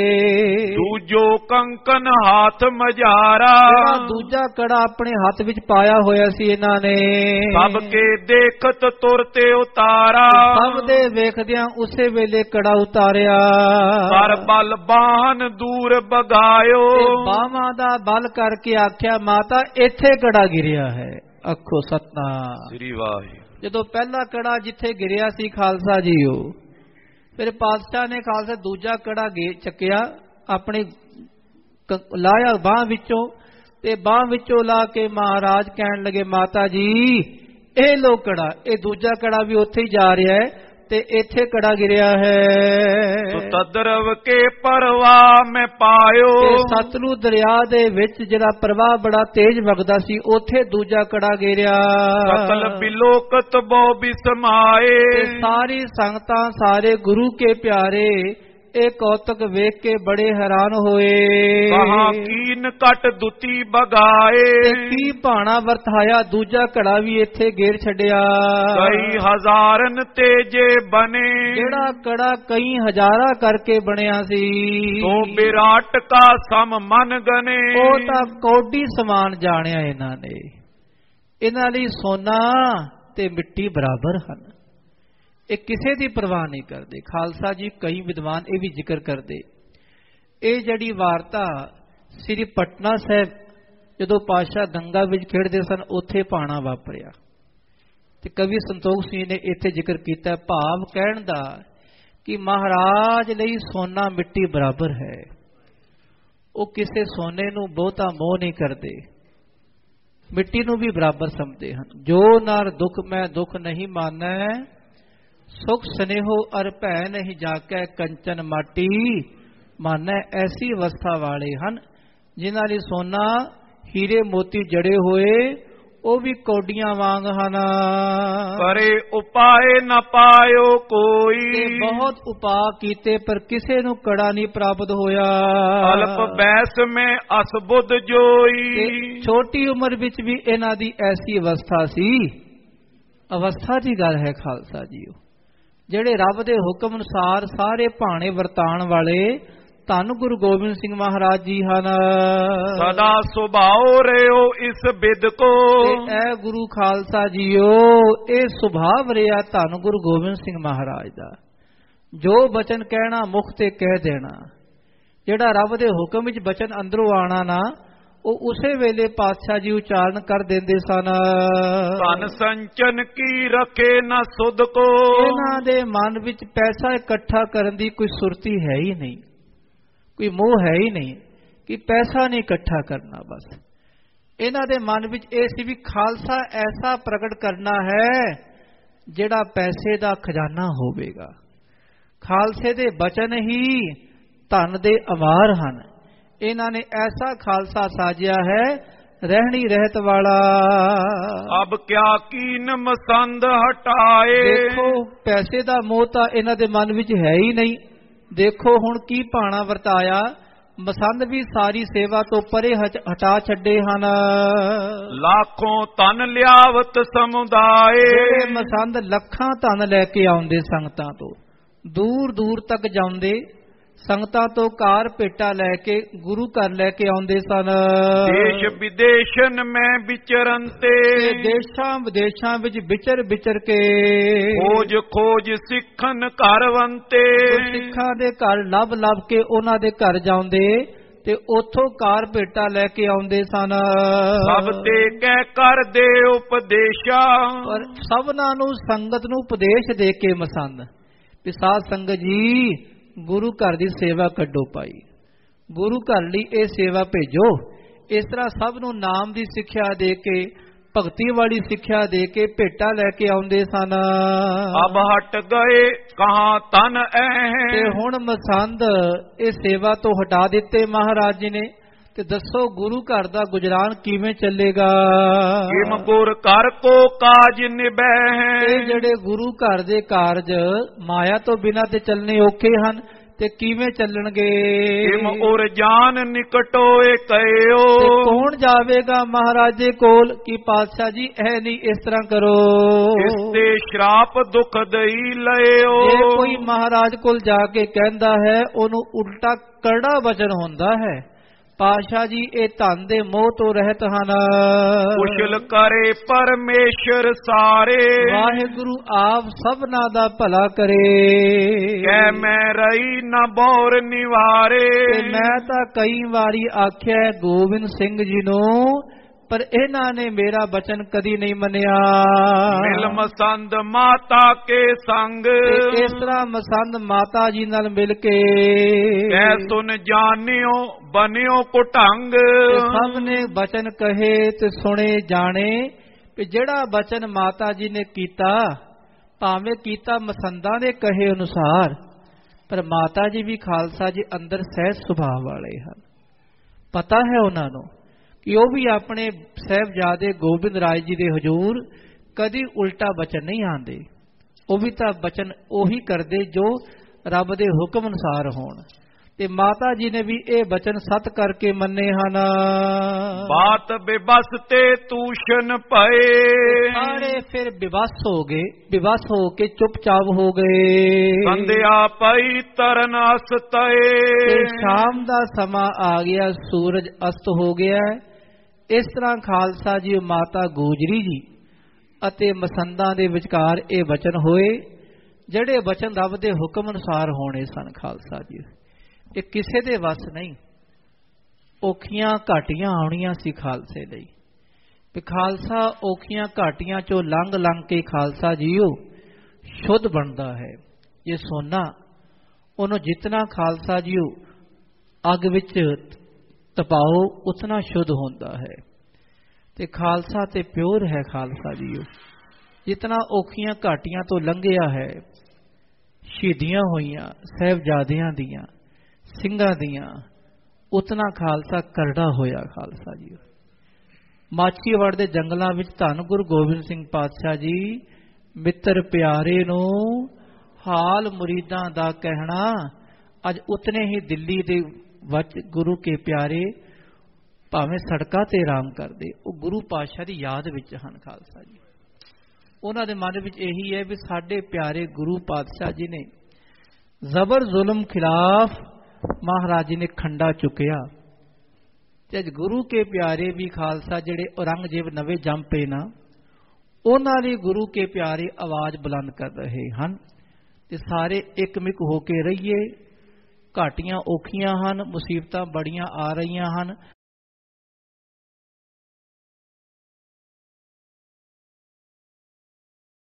ਦੂਜੋ ਕੰਕਨ ਹਾਥ ਜਿਹੜਾ ਦੂਜਾ ਕੜਾ ਆਪਣੇ ਹੱਥ ਵਿੱਚ ਪਾਇਆ ਹੋਇਆ ਸੀ ਇਹਨਾਂ ਨੇ। ਸਭ ਕੇ ਦੇਖਤ ਤੁਰਤੇ ਉਤਾਰਾ। ਸਭ ਦੇ ਵੇਖਦਿਆਂ ਉਸੇ ਵੇਲੇ ਕੜਾ ਉਤਾਰਿਆ। ਕਰ ਬਲ ਬਾਹਨ ਦੂਰ ਬਗਾਇਓ। ਤੇ ਬਾਹਾਂ ਦਾ ਬਲ ਕਰਕੇ ਆਖਿਆ ਮਾਤਾ ਇੱਥੇ ਕੜਾ ਗਿਰਿਆ ਹੈ। ਅੱਖੋ ਸਤਨਾਮ। ਸ੍ਰੀ ਵਾਹਿਗੁਰੂ। ਜਦੋਂ ਪਹਿਲਾ ਕੜਾ ਜਿੱਥੇ ਗਿਰਿਆ ਸੀ ਖਾਲਸਾ ਜੀਓ। ਫਿਰ ਪਾਤਸ਼ਾਹ ਨੇ ਖਾਲਸਾ ਦੂਜਾ ਕੜਾ ਗੇ ਚੱਕਿਆ, ਆਪਣੀ ਲਾਇਆ ਬਾਹ ਵਿੱਚੋਂ ਤੇ ਬਾਹ ਵਿੱਚੋਂ ਲਾ ਕੇ ਮਹਾਰਾਜ ਕਹਿਣ ਲੱਗੇ, ਮਾਤਾ ਜੀ, ਇਹ ਲੋ ਕੜਾ, ਇਹ ਦੂਜਾ ਕੜਾ ਵੀ ਉੱਥੇ ਹੀ ਜਾ ਰਿਹਾ ਹੈ। ਤੇ ਇੱਥੇ ਕੜਾ ਗਿਰਿਆ ਹੈ। ਤਦਰਵ ਕੇ ਪਰਵਾ ਮੈਂ ਪਾਇਓ। ਤੇ ਸਤਲੁਜ ਦਰਿਆ ਦੇ ਵਿੱਚ ਜਿਹੜਾ ਪ੍ਰਵਾਹ ਬੜਾ ਤੇਜ਼ ਵਗਦਾ ਸੀ ਉੱਥੇ ਦੂਜਾ ਕੜਾ ਗਿਰਿਆ। ਸਕਲ ਬਿਲੋਕਤ ਬੋ ਬਿਸਮਾਏ। ਤੇ ਸਾਰੀ ਸੰਗਤਾਂ ਸਾਰੇ ਗੁਰੂ ਕੇ ਪਿਆਰੇ ਇਹ ਕੌਤਕ ਵੇਖ ਕੇ ਬੜੇ ਹੈਰਾਨ ਹੋਏ। ਕਹਾ ਕੀਨ ਕਟ ਦੁਤੀ ਬਗਾਏ। ਤੇ ਕੀ ਭਾਣਾ ਵਰਤਾਇਆ ਦੂਜਾ ਘੜਾ ਵੀ ਇੱਥੇ ਗੇਰ ਛੱਡਿਆ। ਕਈ ਹਜ਼ਾਰਨ ਤੇਜੇ ਬਨੇ ਜਿਹੜਾ ਕੜਾ ਕਈ ਹਜ਼ਾਰਾਂ ਕਰਕੇ ਬਣਿਆ ਸੀ। ਸੋ ਵਿਰਾਟ ਕਾ ਸਮ ਮਨ ਗਨੇ। ਉਹ ਤਾਂ ਕੌਡੀ ਸਮਾਨ ਜਾਣਿਆ ਇਹਨਾਂ ਨੇ। ਇਹਨਾਂ ਲਈ ਸੋਨਾ ਤੇ ਮਿੱਟੀ ਬਰਾਬਰ ਹਨ। ਇਹ ਕਿਸੇ ਦੀ ਪਰਵਾਹ ਨਹੀਂ ਕਰਦੇ। ਖਾਲਸਾ ਜੀ, ਕਈ ਵਿਦਵਾਨ ਇਹ ਵੀ ਜ਼ਿਕਰ ਕਰਦੇ। ਇਹ ਜਿਹੜੀ ਵਾਰਤਾ ਸ੍ਰੀ ਪਟਨਾ ਸਾਹਿਬ ਜਦੋਂ ਪਾਸ਼ਾ ਗੰਗਾ ਵਿੱਚ ਖੇਡਦੇ ਸਨ, ਉੱਥੇ ਪਾਣਾ ਵਾਪਰਿਆ। ਤੇ ਕਵੀ ਸੰਤੋਖ ਸਿੰਘ ਨੇ ਇੱਥੇ ਜ਼ਿਕਰ ਕੀਤਾ, ਭਾਵ ਕਹਿਣ ਦਾ ਕਿ ਮਹਾਰਾਜ ਲਈ ਸੋਨਾ ਮਿੱਟੀ ਬਰਾਬਰ ਹੈ। ਉਹ ਕਿਸੇ ਸੋਨੇ ਨੂੰ ਬਹੁਤਾ ਮੋਹ ਨਹੀਂ ਕਰਦੇ। ਮਿੱਟੀ ਨੂੰ ਵੀ ਬਰਾਬਰ ਸਮਝਦੇ ਹਨ। ਜੋ ਨਰ ਦੁੱਖ, ਮੈਂ ਦੁੱਖ ਨਹੀਂ ਮਾਨੈ। ਸੁਖ ਸਨੇਹੋ ਅਰ ਭੈ ਨਹੀਂ ਜਾਕੈ ਕੰਚਨ ਮਾਟੀ। ਮਾਨੈ ਐਸੀ ਅਵਸਥਾ ਵਾਲੇ ਹਨ ਜਿਨ੍ਹਾਂ ਲਈ ਸੋਨਾ ਹੀਰੇ ਮੋਤੀ ਜੜੇ ਹੋਏ ਉਹ ਵੀ ਕੌਡੀਆਂ ਵਾਂਗ ਹਨ। ਕਰੇ ਉਪਾਏ ਨ ਪਾਇਓ ਤੇ ਕੋਈ ਬਹੁਤ ਉਪਾਅ ਕੀਤੇ ਪਰ ਕਿਸੇ ਨੂੰ ਕੜਾ ਨਹੀਂ ਪ੍ਰਾਪਤ ਹੋਇਆ। ਅਲਪ ਬੈਸ ਮੈਂ ਅਸਬੁੱਧ ਜੋਈ। ਛੋਟੀ ਉਮਰ ਵਿੱਚ ਵੀ ਇਹਨਾਂ ਦੀ ਐਸੀ ਅਵਸਥਾ ਸੀ। ਅਵਸਥਾ ਦੀ ਗੱਲ ਹੈ ਖਾਲਸਾ ਜੀਓ। ਜਿਹੜੇ ਰੱਬ ਦੇ ਹੁਕਮ ਅਨੁਸਾਰ ਸਾਰੇ ਭਾਣੇ ਵਰਤਾਨ ਵਾਲੇ ਧੰਨ ਗੁਰੂ ਗੋਬਿੰਦ ਸਿੰਘ ਮਹਾਰਾਜ ਜੀ ਹਨ। ਸਦਾ ਸੁਭਾਉ ਰਿਓ ਇਸ ਬਿਦ ਕੋ। ਇਹ ਗੁਰੂ ਖਾਲਸਾ ਜੀਓ ਇਹ ਸੁਭਾਵ ਰਿਆ ਧੰਨ ਗੁਰੂ ਗੋਬਿੰਦ ਸਿੰਘ ਮਹਾਰਾਜ ਦਾ। ਜੋ ਬਚਨ ਕਹਿਣਾ ਮੁਖ ਤੇ ਕਹਿ ਦੇਣਾ। ਜਿਹੜਾ ਰੱਬ ਦੇ ਹੁਕਮ ਵਿੱਚ ਬਚਨ ਅੰਦਰੋਂ ਆਣਾ ਨਾ ਉਹ ਉਸੇ ਵੇਲੇ ਪਾਤਸ਼ਾਹ ਜੀ ਉਚਾਰਨ ਕਰ ਦਿੰਦੇ ਸਨ। ਧਨ ਸੰਚਨ ਕੀ ਰਖੇ ਨ ਸੁਧ ਕੋ। ਇਹਨਾਂ ਦੇ ਮਨ ਵਿੱਚ ਪੈਸਾ ਇਕੱਠਾ ਕਰਨ ਦੀ ਕੋਈ ਸੁਰਤੀ ਹੈ ਹੀ ਨਹੀਂ। ਕੋਈ ਮੋਹ ਹੈ ਹੀ ਨਹੀਂ ਕਿ ਪੈਸਾ ਨਹੀਂ ਇਕੱਠਾ ਕਰਨਾ ਬਸ। ਇਹਨਾਂ ਦੇ ਮਨ ਵਿੱਚ ਇਹ ਸੀ ਵੀ ਖਾਲਸਾ ਐਸਾ ਪ੍ਰਗਟ ਕਰਨਾ ਹੈ ਜਿਹੜਾ ਪੈਸੇ ਦਾ ਖਜ਼ਾਨਾ ਹੋਵੇਗਾ। ਖਾਲਸੇ ਦੇ ਬਚਨ ਹੀ ਧਨ ਦੇ ਅਵਾਰ ਹਨ। ਇਹਨਾਂ ਨੇ ਐਸਾ ਖਾਲਸਾ ਸਾਜਿਆ ਹੈ ਰਹਿਣੀ ਰਹਿਤ ਵਾਲਾ। ਅਬ ਕਿਆ ਕੀਨ ਮਸੰਦ ਹਟਾਏ। ਦੇਖੋ ਪੈਸੇ ਦਾ ਮੋਹ ਤਾਂ ਇਹਨਾਂ ਦੇ ਮਨ ਵਿੱਚ ਹੈ ਹੀ ਨਹੀਂ। ਦੇਖੋ ਹੁਣ ਕੀ ਭਾਣਾ ਵਰਤਾਇਆ। ਮਸੰਦ ਵੀ ਸਾਰੀ ਸੇਵਾ ਤੋਂ ਪਰੇ ਹਟ- ਛੱਡੇ ਹਨ। ਲੱਖੋਂ ਤਨ ਲਿਆਵਤ ਸਮੁਦਾਏ। ਜਿਹੜੇ ਮਸੰਦ ਲੱਖਾਂ ਧਨ ਲੈ ਕੇ ਆਉਂਦੇ ਸੰਗਤਾਂ ਤੋਂ ਦੂਰ ਦੂਰ ਤੱਕ ਜਾਂਦੇ ਸੰਗਤਾਂ ਤੋਂ ਕਾਰ ਭੇਟਾ ਲੈ ਕੇ ਗੁਰੂ ਘਰ ਲੈ ਕੇ ਆਉਂਦੇ ਸਨ। ਦੇਸ਼ ਵਿਦੇਸ਼ਨ ਮੈਂ ਵਿਚਰੰਤੇ ਦੇਸ਼ਾਂ ਵਿਦੇਸ਼ਾਂ ਵਿੱਚ ਵਿਚਰ ਵਿਚਰ ਕੇ। ਖੋਜ ਖੋਜ ਸਿੱਖਨ ਘਰਵੰਤੇ ਸਿੱਖਾਂ ਦੇ ਘਰ ਲੱਭ ਲੱਭ ਕੇ ਉਹਨਾਂ ਦੇ ਘਰ ਜਾਂਦੇ ਤੇ ਉਥੋਂ ਕਾਰ ਭੇਟਾ ਲੈ ਕੇ ਆਉਂਦੇ ਸਨ। ਸਭ ਤੇ ਕਹਿ ਕਰਦੇ ਉਪਦੇਸ਼ਾ। ਪਰ ਸਭਨਾਂ ਨੂੰ ਸੰਗਤ ਨੂੰ ਉਪਦੇਸ਼ ਦੇ ਕੇ ਮਸੰਦ। ਸਾਧ ਸੰਗਤ ਜੀ ਗੁਰੂ ਘਰ ਦੀ ਸੇਵਾ ਕੱਢੋ ਪਾਈ ਗੁਰੂ ਘਰ ਲਈ ਇਹ ਸੇਵਾ ਭੇਜੋ। ਇਸ ਤਰ੍ਹਾਂ ਸਭ ਨੂੰ ਨਾਮ ਦੀ ਸਿੱਖਿਆ ਦੇ ਕੇ ਭਗਤੀ ਵਾਲੀ ਸਿੱਖਿਆ ਦੇ ਕੇ ਭੇਟਾ ਲੈ ਕੇ ਆਉਂਦੇ ਸਨ। ਅਬ ਹਟ ਗਏ ਕਹਾਂ ਤਨ ਤੇ ਐ ਹੁਣ ਮਸੰਦ ਇਹ ਸੇਵਾ ਤੋਂ ਹਟਾ ਦਿੱਤੇ ਮਹਾਰਾਜ ਜੀ ਨੇ। ਤੇ ਦੱਸੋ ਗੁਰੂ ਘਰ ਦਾ ਗੁਜਰਾਨ ਕਿਵੇਂ ਚੱਲੇਗਾ? ਕਿਮ ਗੁਰ ਕਰ ਕੋ ਕਾਜ ਨਿਬੈ ਇਹ ਜਿਹੜੇ ਗੁਰੂ ਘਰ ਦੇ ਕਾਰਜ ਮਾਇਆ ਤੋਂ ਬਿਨਾਂ ਤੇ ਚੱਲਣੇ ਔਖੇ ਹਨ ਤੇ ਕਿਵੇਂ ਚੱਲਣਗੇ? ਕਿਮ ਉਰ ਜਾਨ ਨਿਕਟੋਏ ਤੇ ਕਹਿਓ ਕੌਣ ਜਾਵੇਗਾ ਮਹਾਰਾਜ ਕੋਲ? ਕਿ ਪਾਤਸ਼ਾਹ ਜੀ ਇਹ ਨਹੀਂ ਇਸ ਤਰ੍ਹਾਂ ਕਰੋ। ਇਸ ਤੇ ਸ਼ਰਾਪ ਦੁਖ ਦਈ ਲਇਓ। ਜੇ ਕੋਈ ਮਹਾਰਾਜ ਕੋਲ ਜਾ ਕੇ ਕਹਿੰਦਾ ਹੈ ਉਹਨੂੰ ਉਲਟਾ ਕਰੜਾ ਵਚਨ ਹੁੰਦਾ ਹੈ। ਪਾਤਸ਼ਾਹ ਜੀ ਇਹ ਧਨ ਦੇ ਮੋਹ ਤੋਂ ਰਹਿਤ ਹਨ। ਕੁਸ਼ਲ ਕਰੇ ਪਰਮੇਸ਼ਰ ਸਾਰੇ। ਵਾਹਿਗੁਰੂ ਆਪ ਸਭਨਾ ਦਾ ਭਲਾ ਕਰੇ। ਕਹਿ ਮੈਂ ਰਹੀ ਨ ਬੌਰ ਨਿਵਾਰੇ। ਤੇ ਮੈਂ ਤਾਂ ਕਈ ਵਾਰੀ ਆਖਿਆ ਗੋਬਿੰਦ ਸਿੰਘ ਜੀ ਨੂੰ ਪਰ ਇਹਨਾਂ ਨੇ ਮੇਰਾ ਬਚਨ ਕਦੀ ਨਹੀਂ ਮੰਨਿਆ। ਮਿਲ ਮਸੰਦ ਮਾਤਾ ਕੇ ਸੰਗ। ਇਸ ਤਰ੍ਹਾਂ ਮਸੰਦ ਮਾਤਾ ਜੀ ਨਾਲ ਮਿਲ ਕੇ ਕਹਿ ਸੁਨ ਜਾਣਿਓ ਬਨਿਓ ਕੁਟੰਗ। ਤੇ ਸਭ ਨੇ ਬਚਨ ਕਹੇ ਤੇ ਸੁਣੇ ਜਾਣੇ ਕਿ ਜਿਹੜਾ ਬਚਨ ਮਾਤਾ ਜੀ ਨੇ ਕੀਤਾ ਭਾਵੇਂ ਕੀਤਾ ਮਸੰਦਾਂ ਦੇ ਕਹੇ ਅਨੁਸਾਰ ਪਰ ਮਾਤਾ ਜੀ ਵੀ ਖਾਲਸਾ ਜੀ ਅੰਦਰ ਸਹਿਜ ਸੁਭਾਅ ਵਾਲੇ ਹਨ। ਪਤਾ ਹੈ ਉਹਨਾਂ ਨੂੰ ਕਿ ਉਹ ਵੀ ਆਪਣੇ ਸਹਿਬਜ਼ਾਦੇ ਗੋਬਿੰਦ ਰਾਏ ਜੀ ਦੇ ਹਜ਼ੂਰ ਕਦੀ ਉਲਟਾ ਬਚਨ ਨਹੀਂ ਆਂਦੇ ਉਹ ਵੀ ਤਾਂ ਬਚਨ ਉਹੀ ਕਰਦੇ ਜੋ ਰੱਬ ਦੇ ਹੁਕਮ ਅਨੁਸਾਰ ਹੋਣ। ਤੇ ਮਾਤਾ ਜੀ ਨੇ ਵੀ ਇਹ ਬਚਨ ਸਤ ਕਰਕੇ ਮੰਨੇ ਹਨ। ਬਾਤ ਬੇਬਸ ਤੇ ਤੂਸ਼ਨ ਪਏ ਸਾਰੇ ਫਿਰ ਵਿਵਸ ਹੋ ਗਏ ਵਿਵਸ ਹੋ ਕੇ ਚੁੱਪਚਾਪ ਹੋ ਗਏ। ਬੰਦਿਆ ਪਈ ਤਰਨ ਤੇ ਅਸਤਏ ਸ਼ਾਮ ਦਾ ਸਮਾਂ ਆ ਗਿਆ ਸੂਰਜ ਅਸਤ ਹੋ ਗਿਆ। ਇਸ ਤਰ੍ਹਾਂ ਖਾਲਸਾ ਜੀ, ਮਾਤਾ ਗੋਜਰੀ ਜੀ ਅਤੇ ਮਸੰਦਾਂ ਦੇ ਵਿਚਕਾਰ ਇਹ ਵਚਨ ਹੋਏ, ਜਿਹੜੇ ਵਚਨ ਰੱਬ ਦੇ ਹੁਕਮ ਅਨੁਸਾਰ ਹੋਣੇ ਸਨ ਖਾਲਸਾ ਜੀ। ਇਹ ਕਿਸੇ ਦੇ ਵੱਸ ਨਹੀਂ, ਔਖੀਆਂ ਘਾਟੀਆਂ ਆਉਣੀਆਂ ਸੀ ਖਾਲਸੇ ਲਈ। ਤੇ ਖਾਲਸਾ ਔਖੀਆਂ ਘਾਟੀਆਂ ਚੋਂ ਲੰਘ ਲੰਘ ਕੇ ਖਾਲਸਾ ਜੀਓ, ਸ਼ੁੱਧ ਬਣਦਾ ਹੈ। ਇਹ ਸੋਨਾ, ਉਹਨੂੰ ਜਿਤਨਾ ਖਾਲਸਾ ਜੀਓ, ਅੱਗ ਵਿੱਚ ਤਪਾਓ ਉਤਨਾ ਸ਼ੁੱਧ ਹੁੰਦਾ ਹੈ। ਤੇ ਖਾਲਸਾ ਤੇ ਪਿਓਰ ਹੈ ਖਾਲਸਾ ਜੀਓ। ਜਿਤਨਾ ਔਖੀਆਂ ਘਾਟੀਆਂ ਤੋਂ ਲੰਘਿਆ ਹੈ, ਸ਼ਹੀਦੀਆਂ ਹੋਈਆਂ, ਸਹਿਬਜ਼ਾਦਿਆਂ ਦੀਆਂ, ਸਿੰਘਾਂ ਦੀਆਂ, ਉਤਨਾ ਖਾਲਸਾ ਕਰੜਾ ਹੋਇਆ ਖਾਲਸਾ ਜੀ ਮਾਚੀਵੜ ਦੇ ਜੰਗਲਾਂ ਵਿੱਚ ਧੰਨ ਗੁਰੂ ਗੋਬਿੰਦ ਸਿੰਘ ਪਾਤਸ਼ਾਹ ਜੀ, ਮਿੱਤਰ ਪਿਆਰੇ ਨੂੰ ਹਾਲ ਮੁਰੀਦਾਂ ਦਾ ਕਹਿਣਾ, ਅੱਜ ਉਤਨੇ ਹੀ ਦਿੱਲੀ ਦੇ ਵਚ ਗੁਰੂ ਕੇ ਪਿਆਰੇ ਭਾਵੇਂ ਸੜਕਾਂ ਤੇ ਆਰਾਮ ਕਰਦੇ ਉਹ ਗੁਰੂ ਪਾਤਸ਼ਾਹ ਦੀ ਯਾਦ ਵਿੱਚ ਹਨ ਖਾਲਸਾ ਜੀ ਉਹਨਾਂ ਦੇ ਮਨ ਵਿੱਚ ਇਹੀ ਹੈ ਵੀ ਸਾਡੇ ਪਿਆਰੇ ਗੁਰੂ ਪਾਤਸ਼ਾਹ ਜੀ ਨੇ ਜ਼ਬਰ ਜ਼ੁਲਮ ਖਿਲਾਫ ਮਹਾਰਾਜ ਜੀ ਨੇ ਖੰਡਾ ਚੁੱਕਿਆ ਤੇ ਅੱਜ ਗੁਰੂ ਕੇ ਪਿਆਰੇ ਵੀ ਖਾਲਸਾ ਜਿਹੜੇ ਔਰੰਗਜ਼ੇਬ ਨਵੇਂ ਜੰਮ ਪਏ ਨਾ ਉਹਨਾਂ ਲਈ ਗੁਰੂ ਕੇ ਪਿਆਰੇ ਆਵਾਜ਼ ਬੁਲੰਦ ਕਰ ਰਹੇ ਹਨ ਤੇ ਸਾਰੇ ਇੱਕਮਿਕ ਹੋ ਕੇ ਰਹੀਏ ਘਾਟੀਆਂ ਔਖੀਆਂ ਹਨ ਮੁਸੀਬਤਾਂ ਬੜੀਆਂ ਆ ਰਹੀਆਂ ਹਨ।